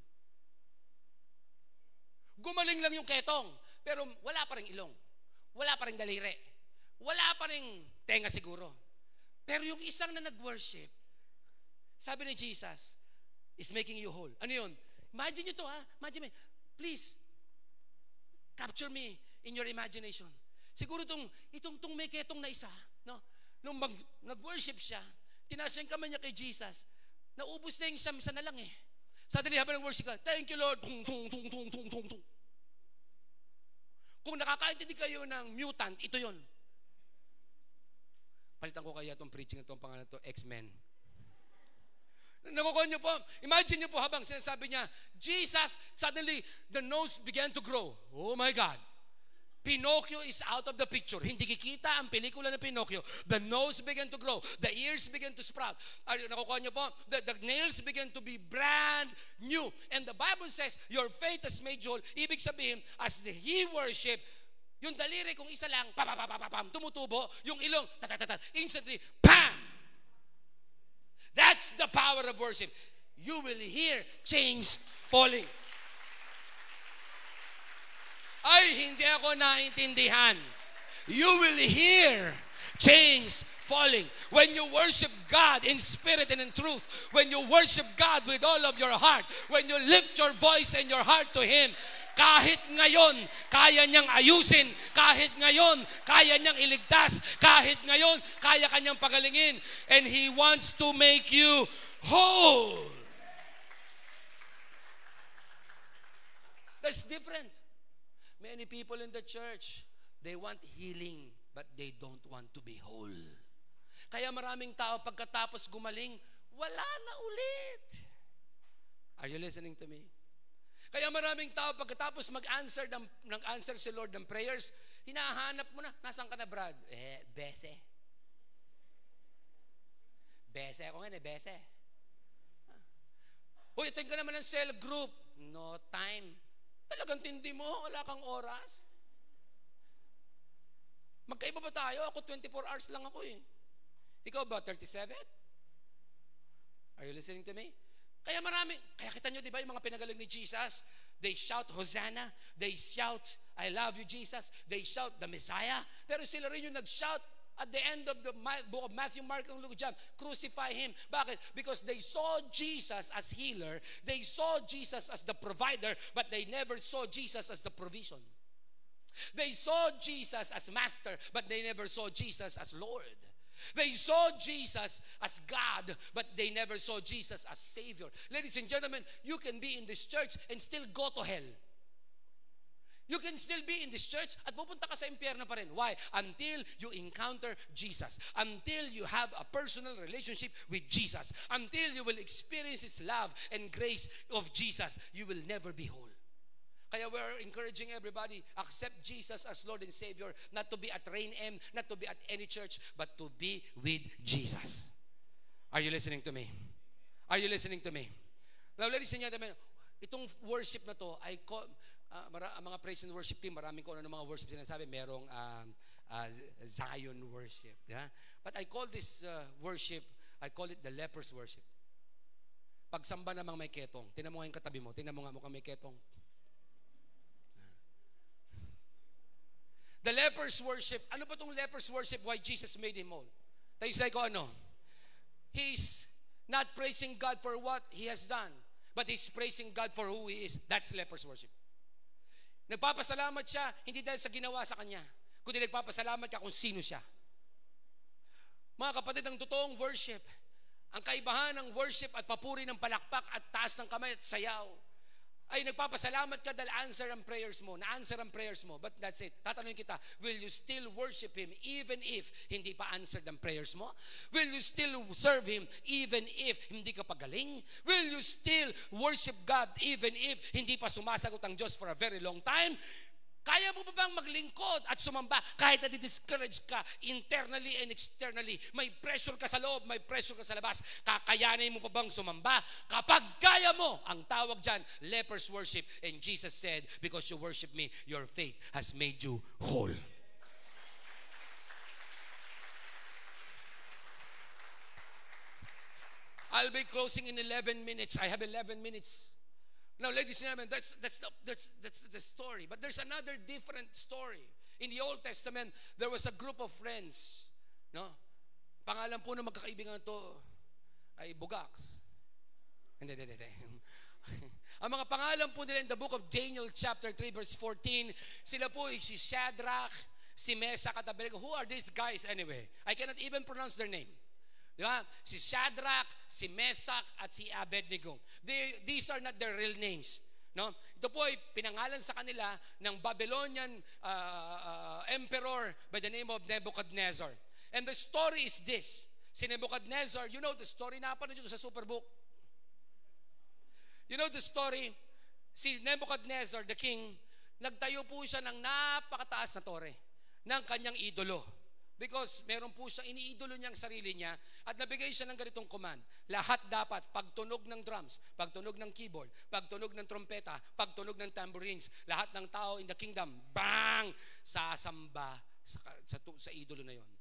Gumaling lang yung ketong, pero wala pa rin ilong. Wala pa rin daliri. Wala pa rin tenga siguro. Pero yung isang na nag-worship, sabi ni Jesus, is making you whole. Ano yun? Imagine nyo to ha. Imagine me. Please, capture me in your imagination. Siguro itong, itong, itong may ketong na isa, no? Nung mag, nag-worship siya, tinaas yung kamay niya kay Jesus, naubos na yung isang isa na lang eh. Suddenly, habang nag-worship ka, thank you Lord, tung, tung, tung, tung, tung, tung, tung. Kung nakakaintindi kayo ng mutant, ito yon. Palitan ko kaya itong preaching na itong pangalan to X-Men. Nakukuha niyo po, imagine niyo po habang sinasabi niya, Jesus, suddenly, the nose began to grow. Oh my God. Pinocchio is out of the picture. Hindi kikita ang pelikula ng Pinocchio. The nose began to grow. The ears began to sprout. Ay, nakukuha niyo po? The, the nails began to be brand new. And the Bible says, your faith has made you whole. Ibig sabihin, as he worship, yung daliri kung isa lang, pa, pa, pa, pa, pam, tumutubo. Yung ilong, ta, instantly, pam! That's the power of worship. You will hear chains falling. Ay, hindi ako naintindihan. You will hear chains falling. When you worship God in spirit and in truth, when you worship God with all of your heart, when you lift your voice and your heart to Him, kahit ngayon, kaya niyang ayusin. Kahit ngayon, kaya niyang iligtas. Kahit ngayon, kaya kanyang pagalingin. And He wants to make you whole. That's different. Many people in the church, they want healing, but they don't want to be whole. Kaya maraming tao pagkatapos gumaling, wala na ulit. Are you listening to me? Kaya maraming tao pagkatapos mag-answer ng, ng answer si Lord ng prayers, hinahanap mo na, nasaan ka na Brad? Eh, bese. Bese ako nga eh, bese. Uy, ito ka naman ng cell group. No time. Talagang tindi mo, wala kang oras. Magkaiba ba tayo? Ako 24 hours lang ako eh. Ikaw ba 37? Are you listening to me? Kaya marami, kaya kita nyo, di ba, yung mga pinagaling ni Jesus, they shout, Hosanna, they shout, I love you, Jesus, they shout, the Messiah, pero sila rin yung nag-shout, at the end of the book of Matthew, Mark, and Luke, John, crucify Him. Bakit? Because they saw Jesus as healer, they saw Jesus as the provider, but they never saw Jesus as the provision. They saw Jesus as master, but they never saw Jesus as Lord. They saw Jesus as God, but they never saw Jesus as Savior. Ladies and gentlemen, you can be in this church and still go to hell. You can still be in this church at pupunta ka sa impyerno pa rin. Why? Until you encounter Jesus. Until you have a personal relationship with Jesus. Until you will experience His love and grace of Jesus, you will never be whole. Kaya we're encouraging everybody, accept Jesus as Lord and Savior, not to be at Rain M, not to be at any church, but to be with Jesus. Are you listening to me? Are you listening to me? Now, ladies and gentlemen, itong worship na to, I call, uh, mara, mga praise and worship team, maraming kung ano ng mga worship sinasabi, merong um, uh, Zion worship. Yeah? But I call this uh, worship, I call it the leper's worship. Pagsamba namang may ketong. Tinan mo nga yung katabi mo. Tinan mo nga mukhang may ketong. The leper's worship. Ano ba itong leper's worship? Why Jesus made him whole? Tayo say ko ano? He's not praising God for what he has done, but he's praising God for who he is. That's leper's worship. Nagpapasalamat siya, hindi dahil sa ginawa sa kanya, kundi nagpapasalamat ka kung sino siya. Mga kapatid, ang totoong worship, ang kaibahan ng worship at papuri ng palakpak at taas ng kamay at sayaw, ay nagpapasalamat ka dahil answer ang prayers mo, na-answer ang prayers mo. But that's it. Tatanungin kita, will you still worship Him even if hindi pa answered ang prayers mo? Will you still serve Him even if hindi ka pagaling? Will you still worship God even if hindi pa sumasagot ang Diyos for a very long time? Kaya mo ba bang maglingkod at sumamba kahit na discourage ka internally and externally? May pressure ka sa loob, may pressure ka sa labas. Kakayanin mo pa bang sumamba? Kapag kaya mo, ang tawag dyan, leper's worship. And Jesus said, because you worship me, your faith has made you whole. I'll be closing in 11 minutes. I have 11 minutes. Now, ladies and gentlemen, that's, that's, the, that's, that's the story. But there's another different story. In the Old Testament, there was a group of friends. No? Pangalan po ng magkakaibigan to ay Bugax. Hindi, hindi, hindi. Ang mga pangalan po nila in the book of Daniel chapter 3 verse 14, sila po ay si Shadrach, si Meshach at Abednego. Who are these guys anyway? I cannot even pronounce their name. Di ba? Si Shadrach, si Meshach, at si Abednego. They, these are not their real names. No? Ito po ay pinangalan sa kanila ng Babylonian uh, uh, emperor by the name of Nebuchadnezzar. And the story is this. Si Nebuchadnezzar, you know the story, napanood nyo sa Superbook. You know the story, si Nebuchadnezzar, the king, nagtayo po siya ng napakataas na tore ng kanyang idolo. Because meron po siya, iniidolo niya sarili niya at nabigay siya ng ganitong command. Lahat dapat, pagtunog ng drums, pagtunog ng keyboard, pagtunog ng trompeta, pagtunog ng tambourines, lahat ng tao in the kingdom, bang! Sasamba sa, sa, sa idolo na yon.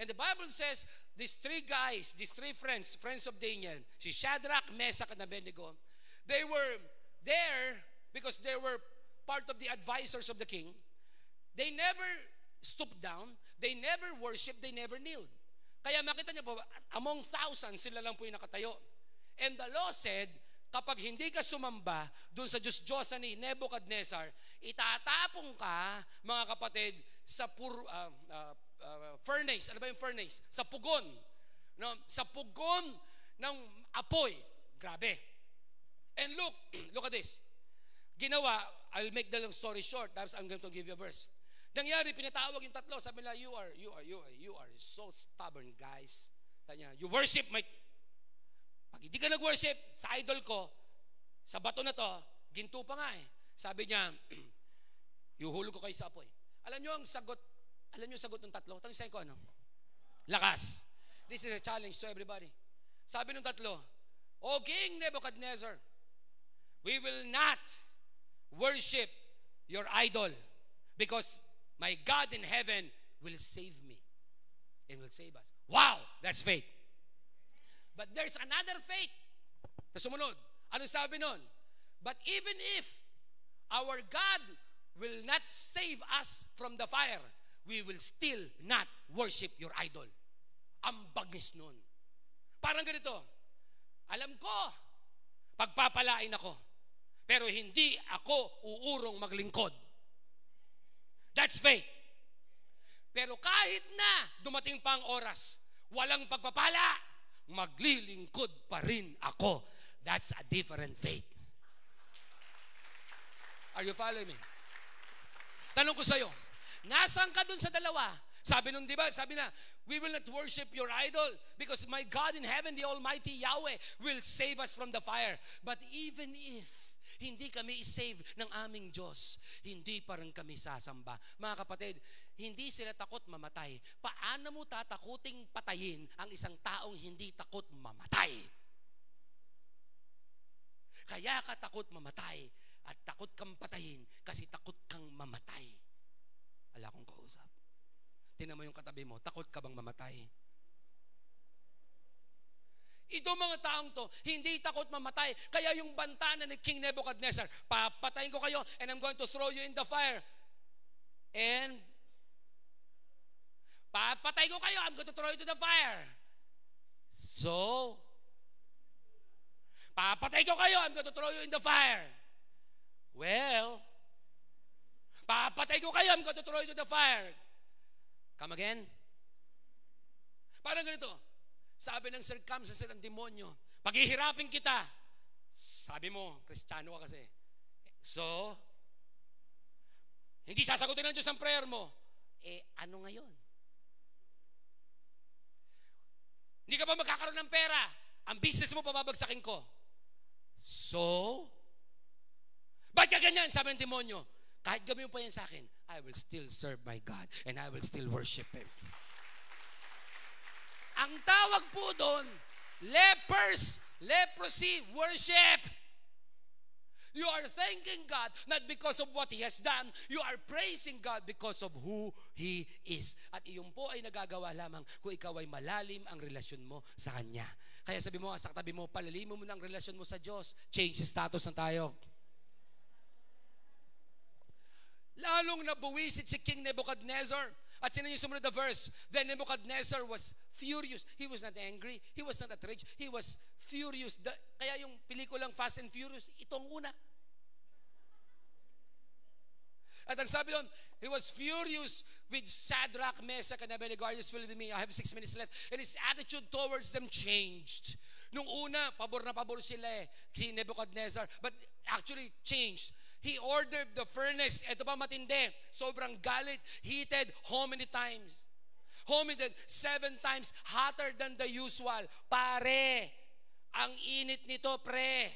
And the Bible says, these three guys, these three friends, friends of Daniel, si Shadrach, Meshach, and Abednego, they were there because they were part of the advisors of the king. They never stooped down. They never worship, they never kneeled. Kaya makita niyo po, among thousands, sila lang po yung nakatayo. And the law said, kapag hindi ka sumamba doon sa Diyos-Diyosa ni Nebuchadnezzar, itatapong ka, mga kapatid, sa pur, uh, uh, uh, furnace. Ano ba yung furnace? Sa pugon. No? Sa pugon ng apoy. Grabe. And look, look at this. Ginawa, I'll make the long story short, tapos I'm going to give you a verse. Nangyari, pinatawag yung tatlo. Sabi nila, you are, you are, you are, you are so stubborn, guys. Sabi niya, you worship my... Pag hindi ka nag-worship sa idol ko, sa bato na to, ginto pa nga eh. Sabi niya, yuhulog ko kayo sa apoy. Alam niyo ang sagot, alam niyo ang sagot ng tatlo? Tanong ko ano? Lakas. This is a challenge to everybody. Sabi ng tatlo, O King Nebuchadnezzar, we will not worship your idol because my God in heaven will save me and will save us. Wow! That's faith. But there's another faith na sumunod. Ano sabi nun? But even if our God will not save us from the fire, we will still not worship your idol. Ang bagis nun. Parang ganito, alam ko, pagpapalain ako, pero hindi ako uurong maglingkod That's faith. Pero kahit na dumating pa ang oras, walang pagpapala, maglilingkod pa rin ako. That's a different faith. Are you following me? Tanong ko sa'yo, nasan ka dun sa dalawa? Sabi nun, di ba? Sabi na, we will not worship your idol because my God in heaven, the Almighty Yahweh, will save us from the fire. But even if hindi kami isave ng aming Diyos, hindi pa rin kami sasamba. Mga kapatid, hindi sila takot mamatay. Paano mo tatakuting patayin ang isang taong hindi takot mamatay? Kaya ka takot mamatay at takot kang patayin kasi takot kang mamatay. Ala kong kausap. Tingnan mo yung katabi mo, takot ka bang mamatay? Itong mga taong to, hindi takot mamatay. Kaya yung bantana ni King Nebuchadnezzar, papatayin ko kayo and I'm going to throw you in the fire. And papatay ko kayo, I'm going to throw you to the fire. So, papatay ko kayo, I'm going to throw you in the fire. Well, papatay ko kayo, I'm going to throw you to the fire. Come again? Parang ganito, sabi ng circumstances ng demonyo, paghihirapin kita. Sabi mo, kristyano ka kasi. So, hindi sasagutin ng Diyos ang prayer mo. Eh, ano ngayon? Hindi ka ba magkakaroon ng pera? Ang business mo pababagsakin ko. So, ba't ka ganyan? Sabi ng demonyo, kahit gawin mo pa yan sa akin, I will still serve my God and I will still worship Him. Ang tawag po doon, lepers, leprosy, worship. You are thanking God not because of what He has done. You are praising God because of who He is. At iyon po ay nagagawa lamang kung ikaw ay malalim ang relasyon mo sa Kanya. Kaya sabi mo sa katabi mo, palalimin mo ng relasyon mo sa Diyos. Change status na tayo. Lalong nabuwisit si King Nebuchadnezzar at sino yung sumunod na verse? Then Nebuchadnezzar was furious. He was not angry. He was not outraged. He was furious. The, kaya yung pelikulang Fast and Furious, itong una. At ang sabi doon, he was furious with Shadrach, Meshach, and Abednego. Are you still with me? I have six minutes left. And his attitude towards them changed. Nung una, pabor na pabor sila eh, si Nebuchadnezzar. But actually changed. He ordered the furnace. Ito pa matindi. Sobrang galit. Heated how many times? Hominid, seven times hotter than the usual. Pare, ang init nito, pre.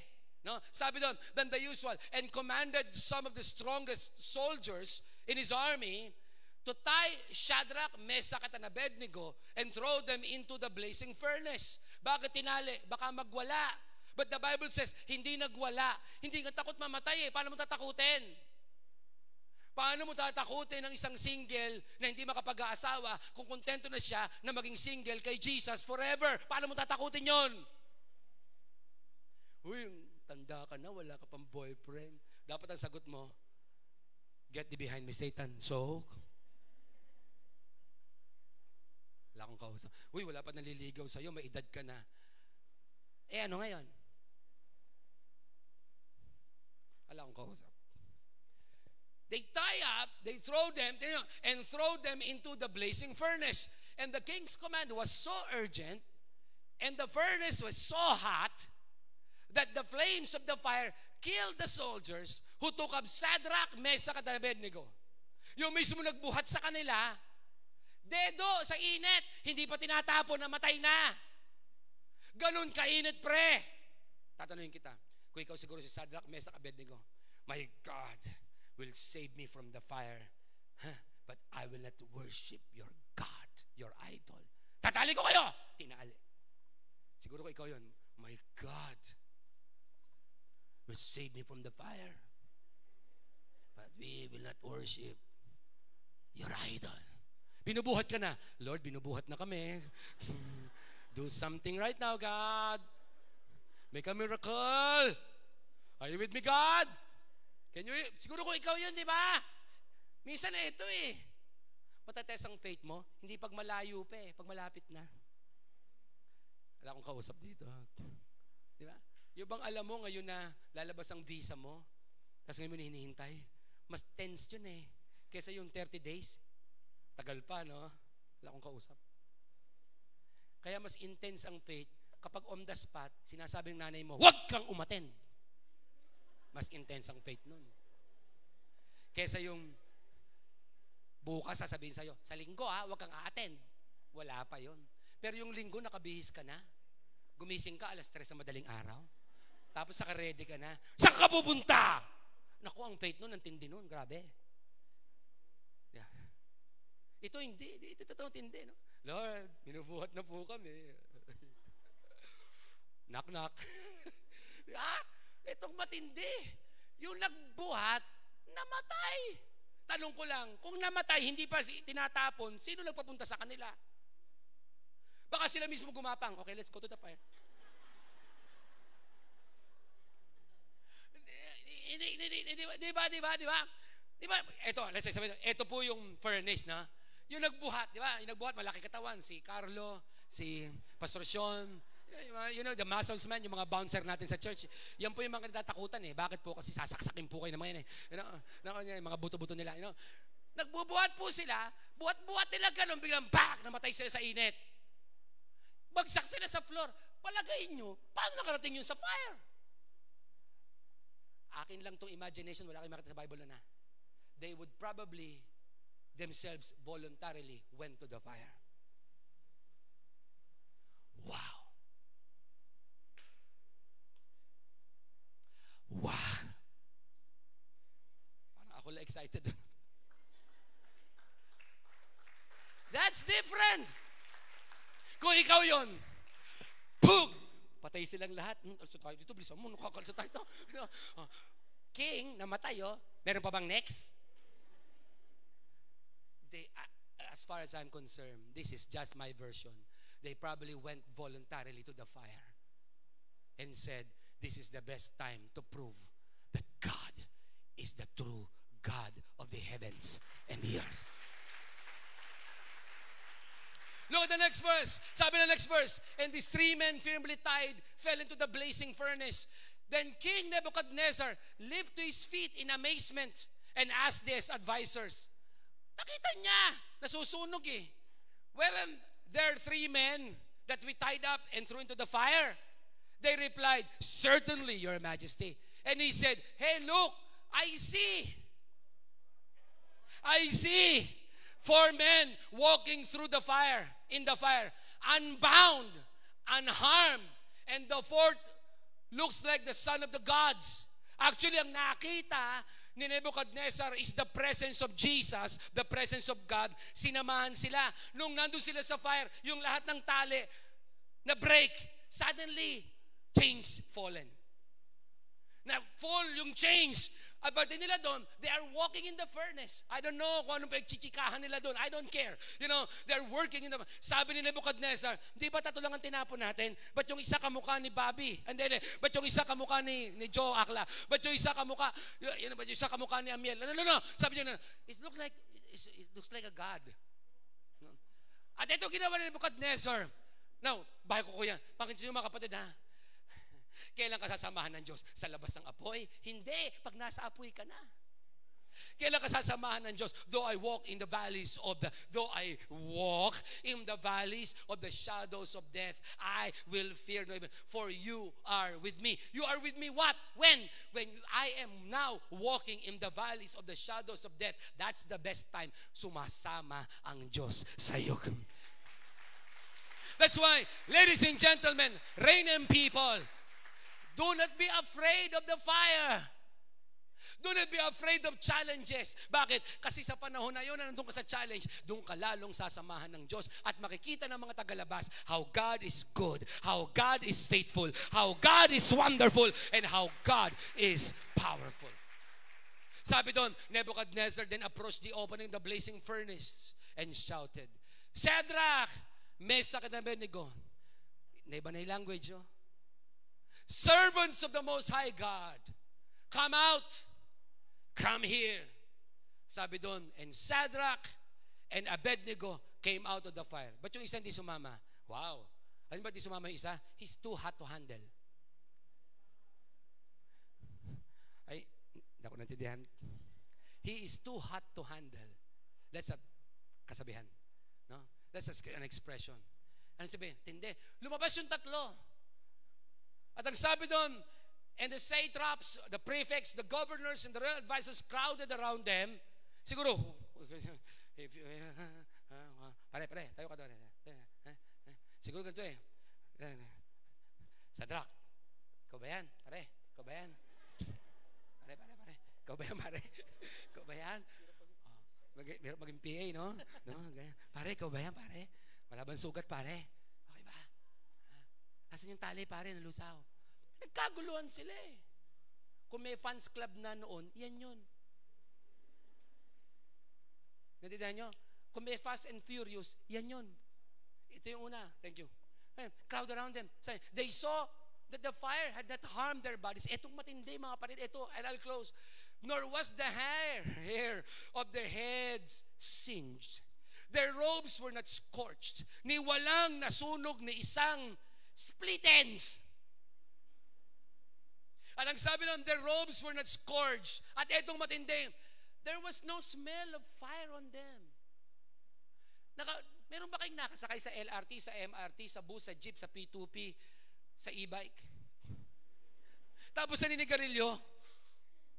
No? Sabi doon, than the usual. And commanded some of the strongest soldiers in his army to tie Shadrach, Meshach at Abednego and throw them into the blazing furnace. Bakit tinali? Baka magwala. But the Bible says, hindi nagwala. Hindi ka takot mamatay eh. Paano mo tatakutin? Paano mo tatakutin ng isang single na hindi makapag-aasawa kung kontento na siya na maging single kay Jesus forever? Paano mo tatakutin yon? Uy, tanda ka na, wala ka pang boyfriend. Dapat ang sagot mo, get thee behind me, Satan. So, wala akong kausap. Uy, wala pa naliligaw sa'yo, may edad ka na. Eh, ano ngayon? Wala akong kausap. They tie up, they throw them, and throw them into the blazing furnace. And the king's command was so urgent, and the furnace was so hot, that the flames of the fire killed the soldiers who took up Shadrach, Meshach, at Abednego. Yung mismo nagbuhat sa kanila, dedo sa init, hindi pa tinatapon, namatay na. Ganun kainit, pre. Tatanungin kita, kung ikaw siguro si Shadrach, Meshach, Abednego, My God, will save me from the fire. Huh? But I will not worship your God, your idol. Tatali ko kayo! Tinali. Siguro ko ikaw yun. My God will save me from the fire. But we will not worship your idol. Binubuhat ka na. Lord, binubuhat na kami. Do something right now, God. Make a miracle. Are you with me, God? Can you, siguro kung ikaw yun, di ba? Minsan na ito eh. Matatest ang faith mo, hindi pag malayo pa eh, pag malapit na. Wala akong kausap dito. Di ba? Yung bang alam mo ngayon na lalabas ang visa mo, tapos ngayon mo hinihintay, mas tense yun eh. Kesa yung 30 days, tagal pa, no? Wala akong kausap. Kaya mas intense ang faith kapag on the spot, sinasabi ng nanay mo, huwag kang umattend. Mas intense ang faith nun. Kesa yung bukas sasabihin sa'yo, sa linggo ha, huwag kang a-attend. Wala pa yon. Pero yung linggo, nakabihis ka na. Gumising ka alas 3 sa madaling araw. Tapos saka-ready ka na. Saan ka pupunta? Naku, ang faith nun, ang tindi nun. Grabe. Yeah. Ito hindi. Ito totoo tindi. No? Lord, minubuhat na po kami. knock, knock. ah, Itong matindi. Yung nagbuhat, namatay. Tanong ko lang, kung namatay, hindi pa tinatapon, sino nagpapunta sa kanila? Baka sila mismo gumapang. Okay, let's go to the fire. Di ba, di ba, di ba? Di ba? Ito, let's say, ito po yung furnace na. Yung nagbuhat, di ba? Yung nagbuhat, malaki katawan. Si Carlo, si Pastor Sean, You know, the muscles man, yung mga bouncer natin sa church, yan po yung mga natatakutan eh. Bakit po? Kasi sasaksakin po kayo naman yan eh. You know, you mga buto-buto nila. You know, nagbubuhat po sila, buhat-buhat nila ganun, biglang bak, namatay sila sa init. Bagsak sila sa floor. Palagay nyo, paano nakarating yun sa fire? Akin lang tong imagination, wala kayong makita sa Bible na na. They would probably themselves voluntarily went to the fire. Wow. Wow! Parang ako excited. That's different. Kung ikaw yon, boom! Patay silang lahat. Hmm, tayo dito, bilisan mo, nakakalso tayo. Oh, king, namatay oh. Meron pa bang next? They, as far as I'm concerned, this is just my version. They probably went voluntarily to the fire and said, this is the best time to prove that God is the true God of the heavens and the earth. Look at the next verse. Sabi the next verse. And these three men firmly tied fell into the blazing furnace. Then King Nebuchadnezzar leaped to his feet in amazement and asked his advisors, nakita niya, nasusunog eh. Weren't there three men that we tied up and threw into the fire? They replied, Certainly, Your Majesty. And he said, Hey, look, I see. I see four men walking through the fire, in the fire, unbound, unharmed. And the fourth looks like the son of the gods. Actually, ang nakita ni Nebuchadnezzar is the presence of Jesus, the presence of God. Sinamahan sila. Nung nandun sila sa fire, yung lahat ng tali na break, suddenly, chains fallen. Na fall yung chains. At pagdating nila doon, they are walking in the furnace. I don't know kung anong pagchichikahan nila doon. I don't care. You know, they're working in the... Sabi ni Nebuchadnezzar, di ba tatlo lang ang tinapon natin? Ba't yung isa kamukha ni Bobby? And then, eh, ba't yung isa kamukha ni, ni Joe Akla? Ba't yung isa kamukha, you know, ba't yung isa kamukha ni Amiel? No, no, no. Sabi niya, it looks like, it looks like a God. At ito ginawa ni Nebuchadnezzar. Now, bahay ko ko yan. Pakinsin nyo mga kapatid ha. Kailan ka sasamahan ng Diyos? Sa labas ng apoy? Hindi. Pag nasa apoy ka na. Kailan ka sasamahan ng Diyos? Though I walk in the valleys of the, though I walk in the valleys of the shadows of death, I will fear no evil. For you are with me. You are with me what? When? When I am now walking in the valleys of the shadows of death, that's the best time. Sumasama ang Diyos sa iyo. That's why, ladies and gentlemen, reign and people, Do not be afraid of the fire. Do not be afraid of challenges. Bakit? Kasi sa panahon na yun, na nandun ka sa challenge, doon ka lalong sasamahan ng Diyos at makikita ng mga tagalabas how God is good, how God is faithful, how God is wonderful, and how God is powerful. Sabi doon, Nebuchadnezzar then approached the opening the blazing furnace and shouted, Shadrach, Meshach, and Abednego. Naiba na yung language, oh servants of the Most High God, come out, come here. Sabi doon, and Shadrach and Abednego came out of the fire. But yung isa hindi sumama? Wow. Alam ba di sumama yung isa? He's too hot to handle. Ay, hindi ako nantindihan. He is too hot to handle. That's a kasabihan. No? That's a, an expression. Ano sabihin? Tindi. Lumabas yung tatlo. At ang sabi doon, and the satraps, the prefects, the governors, and the royal advisors crowded around them. Siguro, if you, pare, pare, tayo ka doon. Siguro ganito eh. Sadrak, ikaw ba yan? Pare, ikaw ba yan? Pare, pare, pare. Ikaw ba yan, pare? Ikaw ba yan? Oh, mag, maging PA, no? no? Pare, ikaw ba yan, pare? Wala bang sugat, pare? Asan yung tali pare, nalusaw? Nagkaguluhan sila eh. Kung may fans club na noon, yan yun. Natindihan nyo? Kung may Fast and Furious, yan yun. Ito yung una. Thank you. Crowd around them. They saw that the fire had not harmed their bodies. Etong matindi mga parid. Ito, and I'll close. Nor was the hair, hair of their heads singed. Their robes were not scorched. Ni walang nasunog ni isang split ends. At ang sabi nun, their robes were not scourged. At etong matindi, there was no smell of fire on them. Naka, meron ba kayong nakasakay sa LRT, sa MRT, sa bus, sa jeep, sa P2P, sa e-bike? Tapos sa ninigarilyo,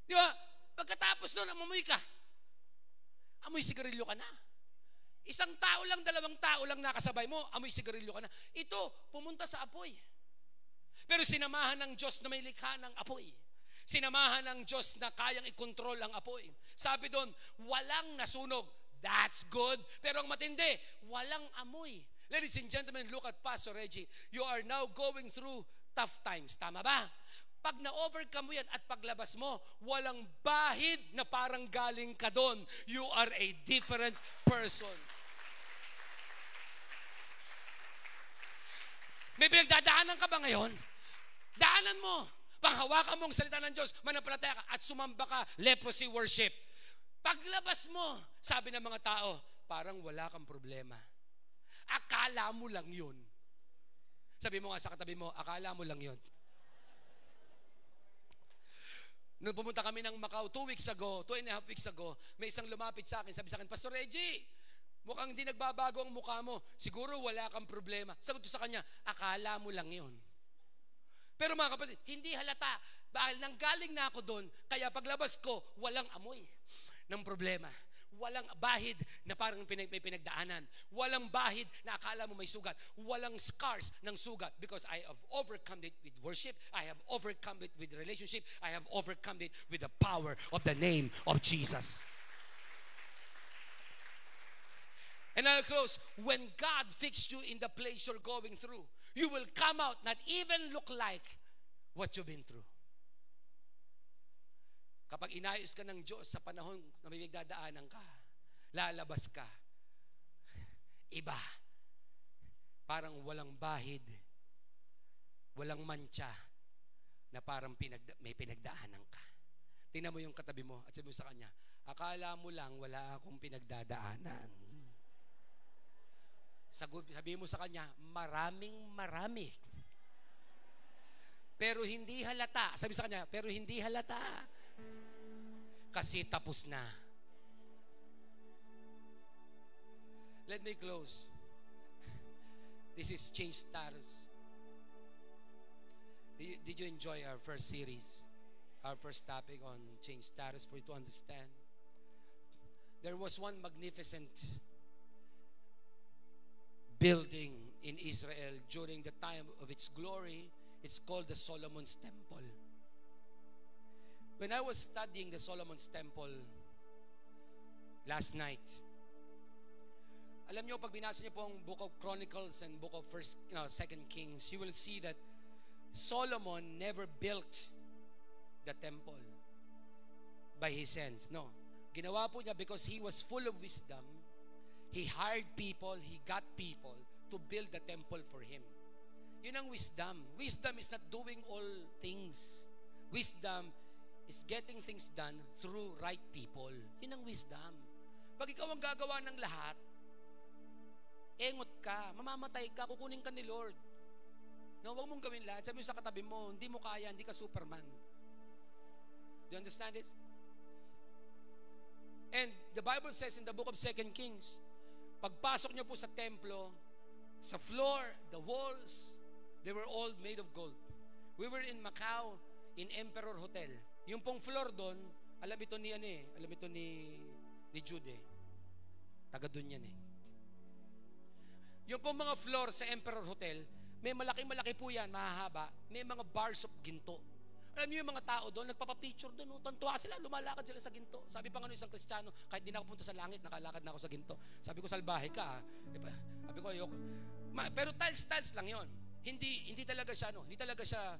di ba? Pagkatapos nun, amoy ka. Amoy sigarilyo ka na. Isang tao lang, dalawang tao lang nakasabay mo, amoy sigarilyo ka na. Ito, pumunta sa apoy. Pero sinamahan ng Diyos na may likha ng apoy. Sinamahan ng Diyos na kayang ikontrol ang apoy. Sabi doon, walang nasunog. That's good. Pero ang matindi, walang amoy. Ladies and gentlemen, look at Pastor Reggie. You are now going through tough times. Tama ba? Pag na-overcome mo yan at paglabas mo, walang bahid na parang galing ka doon. You are a different person. May pinagdadaanan ka ba ngayon? Daanan mo. Panghawakan mo ang salita ng Diyos, manampalataya ka at sumamba ka, leprosy worship. Paglabas mo, sabi ng mga tao, parang wala kang problema. Akala mo lang yun. Sabi mo nga sa katabi mo, akala mo lang yun. Nung pumunta kami ng Macau two weeks ago, two and a half weeks ago, may isang lumapit sa akin, sabi sa akin, Pastor Reggie, mukhang hindi nagbabago ang mukha mo. Siguro wala kang problema. Sagot ko sa kanya, akala mo lang yon. Pero mga kapatid, hindi halata. Dahil nanggaling na ako doon, kaya paglabas ko, walang amoy ng problema. Walang bahid na parang pinag, may pinagdaanan. Walang bahid na akala mo may sugat. Walang scars ng sugat because I have overcome it with worship. I have overcome it with relationship. I have overcome it with the power of the name of Jesus. And I'll close. When God fixed you in the place you're going through, you will come out not even look like what you've been through. Kapag inayos ka ng Diyos sa panahon na may nagdadaanan ka, lalabas ka. Iba. Parang walang bahid, walang mancha, na parang pinagda- may pinagdaanan ka. Tingnan mo yung katabi mo at sabi mo sa kanya, akala mo lang wala akong pinagdadaanan. Sabi mo sa kanya, maraming marami. Pero hindi halata. Sabi sa kanya, pero hindi halata kasi tapos na. Let me close. This is change status. Did you enjoy our first series? Our first topic on change status for you to understand? There was one magnificent building in Israel during the time of its glory. It's called the Solomon's Temple. When I was studying the Solomon's Temple last night, alam niyo, pag binasa niyo po ang Book of Chronicles and Book of First, uh, Second Kings, you will see that Solomon never built the temple by his hands. No. Ginawa po niya because he was full of wisdom. He hired people, he got people to build the temple for him. Yun ang wisdom. Wisdom is not doing all things. Wisdom is getting things done through right people. Yun ang wisdom. Pag ikaw ang gagawa ng lahat, engot ka, mamamatay ka, kukunin ka ni Lord. No, huwag mong gawin lahat. Sabi mo sa katabi mo, hindi mo kaya, hindi ka Superman. Do you understand this? And the Bible says in the book of Second Kings, pagpasok niyo po sa templo, sa floor, the walls, they were all made of gold. We were in Macau, in Emperor Hotel. Yung pong floor doon, alam ito ni ano eh, alam ito ni ni Jude. Eh. Taga doon yan eh. Yung pong mga floor sa Emperor Hotel, may malaki-malaki po yan, mahahaba. May mga bars of ginto. Alam niyo yung mga tao doon, nagpapapicture doon, oh, tantuwa sila, lumalakad sila sa ginto. Sabi pa nga isang kristyano, kahit di na ako punta sa langit, nakalakad na ako sa ginto. Sabi ko, salbahe ka. Diba? Sabi ko, ayoko. Ma, pero tiles-tiles lang yon. Hindi, hindi talaga siya, no? Hindi talaga siya,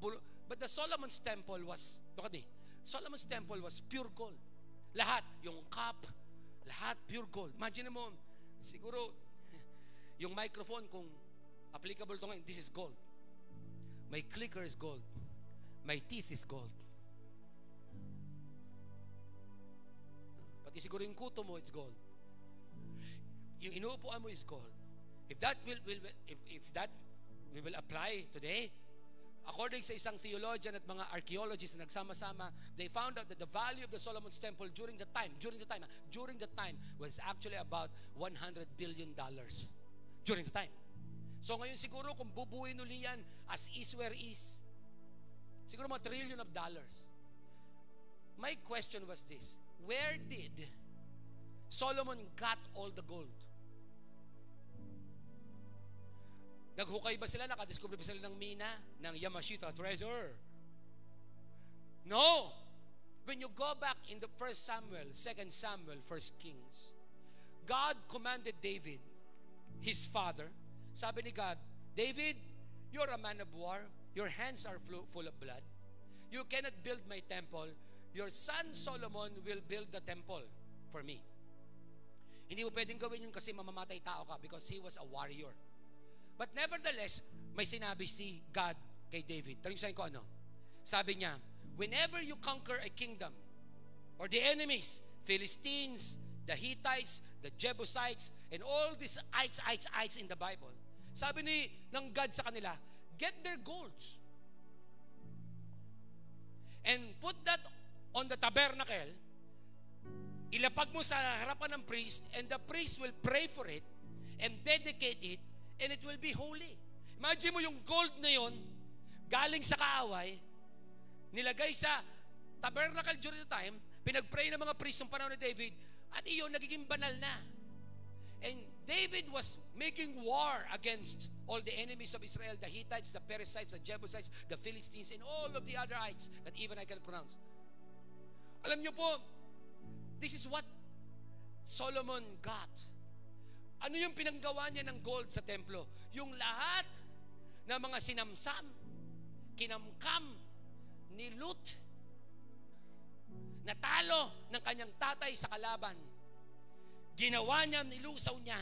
bulo, But the Solomon's temple was, look at me, Solomon's temple was pure gold. Lahat, yung cup, lahat pure gold. Imagine mo, siguro, yung microphone kung applicable to ngayon, this is gold. My clicker is gold. My teeth is gold. Pati siguro yung kuto mo, it's gold. Yung inuupuan mo is gold. If that will, will if, if that we will apply today, According sa isang theologian at mga archaeologists na nagsama-sama, they found out that the value of the Solomon's temple during the time, during the time, during the time was actually about 100 billion dollars. During the time. So ngayon siguro kung bubuin uli yan as is where is, siguro mga trillion of dollars. My question was this, where did Solomon got all the gold? Naghukay ba sila? Nakadiscover ba sila ng mina? Ng Yamashita treasure? No! When you go back in the first Samuel, second Samuel, first Kings, God commanded David, his father, sabi ni God, David, you're a man of war. Your hands are full of blood. You cannot build my temple. Your son Solomon will build the temple for me. Hindi mo pwedeng gawin yun kasi mamamatay tao ka because he was a warrior. But nevertheless, may sinabi si God kay David. Tanong sa'yo ko ano? Sabi niya, whenever you conquer a kingdom or the enemies, Philistines, the Hittites, the Jebusites, and all these ites, ites, ites in the Bible, sabi ni ng God sa kanila, get their golds. and put that on the tabernacle, ilapag mo sa harapan ng priest, and the priest will pray for it, and dedicate it, and it will be holy. Imagine mo yung gold na yon, galing sa kaaway, nilagay sa tabernacle during the time, pinagpray ng mga priest ng panahon ni David, at iyon nagiging banal na. And David was making war against all the enemies of Israel, the Hittites, the Perizzites, the Jebusites, the Philistines, and all of the other ites that even I can pronounce. Alam niyo po, this is what Solomon got. Ano yung pinanggawa niya ng gold sa templo? Yung lahat ng mga sinamsam, kinamkam, nilut, natalo ng kanyang tatay sa kalaban Ginawa niya, nilusaw niya.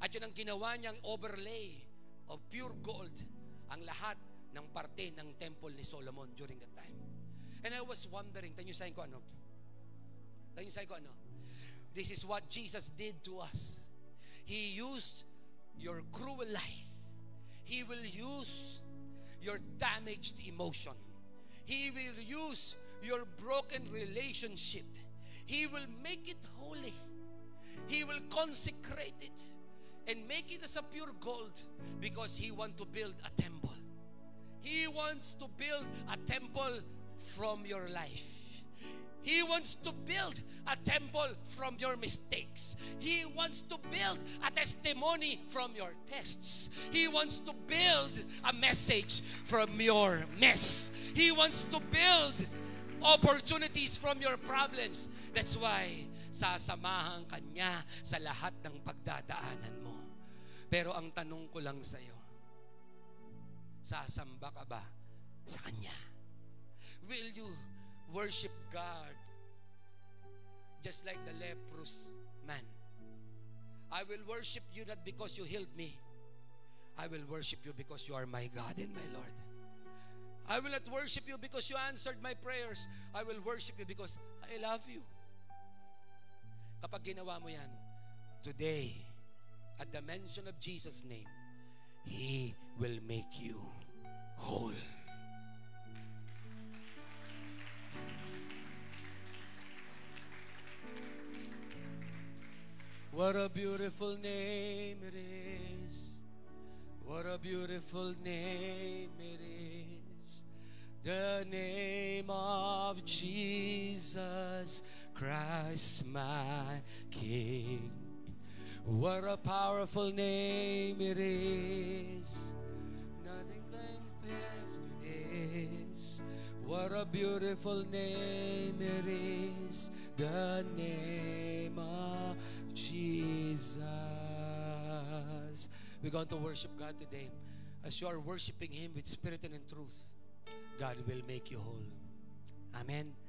At yun ang ginawa niyang overlay of pure gold ang lahat ng parte ng temple ni Solomon during that time. And I was wondering, tayo sayin ko ano? Tayo sayin ko ano? This is what Jesus did to us. He used your cruel life. He will use your damaged emotion. He will use your broken relationship. He will make it holy. He will consecrate it and make it as a pure gold because He wants to build a temple. He wants to build a temple from your life. He wants to build a temple from your mistakes. He wants to build a testimony from your tests. He wants to build a message from your mess. He wants to build opportunities from your problems. That's why sasamahan kanya sa lahat ng pagdadaanan mo. Pero ang tanong ko lang sa iyo, sasamba ka ba sa kanya? Will you worship God just like the leprous man? I will worship you not because you healed me. I will worship you because you are my God and my Lord. I will not worship you because you answered my prayers. I will worship you because I love you. Kapag ginawa mo yan, today, at the mention of Jesus' name, He will make you whole. What a beautiful name it is. What a beautiful name it is. The name of Jesus Christ my King. What a powerful name it is. Nothing compares to this. What a beautiful name it is. The name of Jesus. We're going to worship God today. As you are worshiping Him with spirit and in truth, God will make you whole. Amen.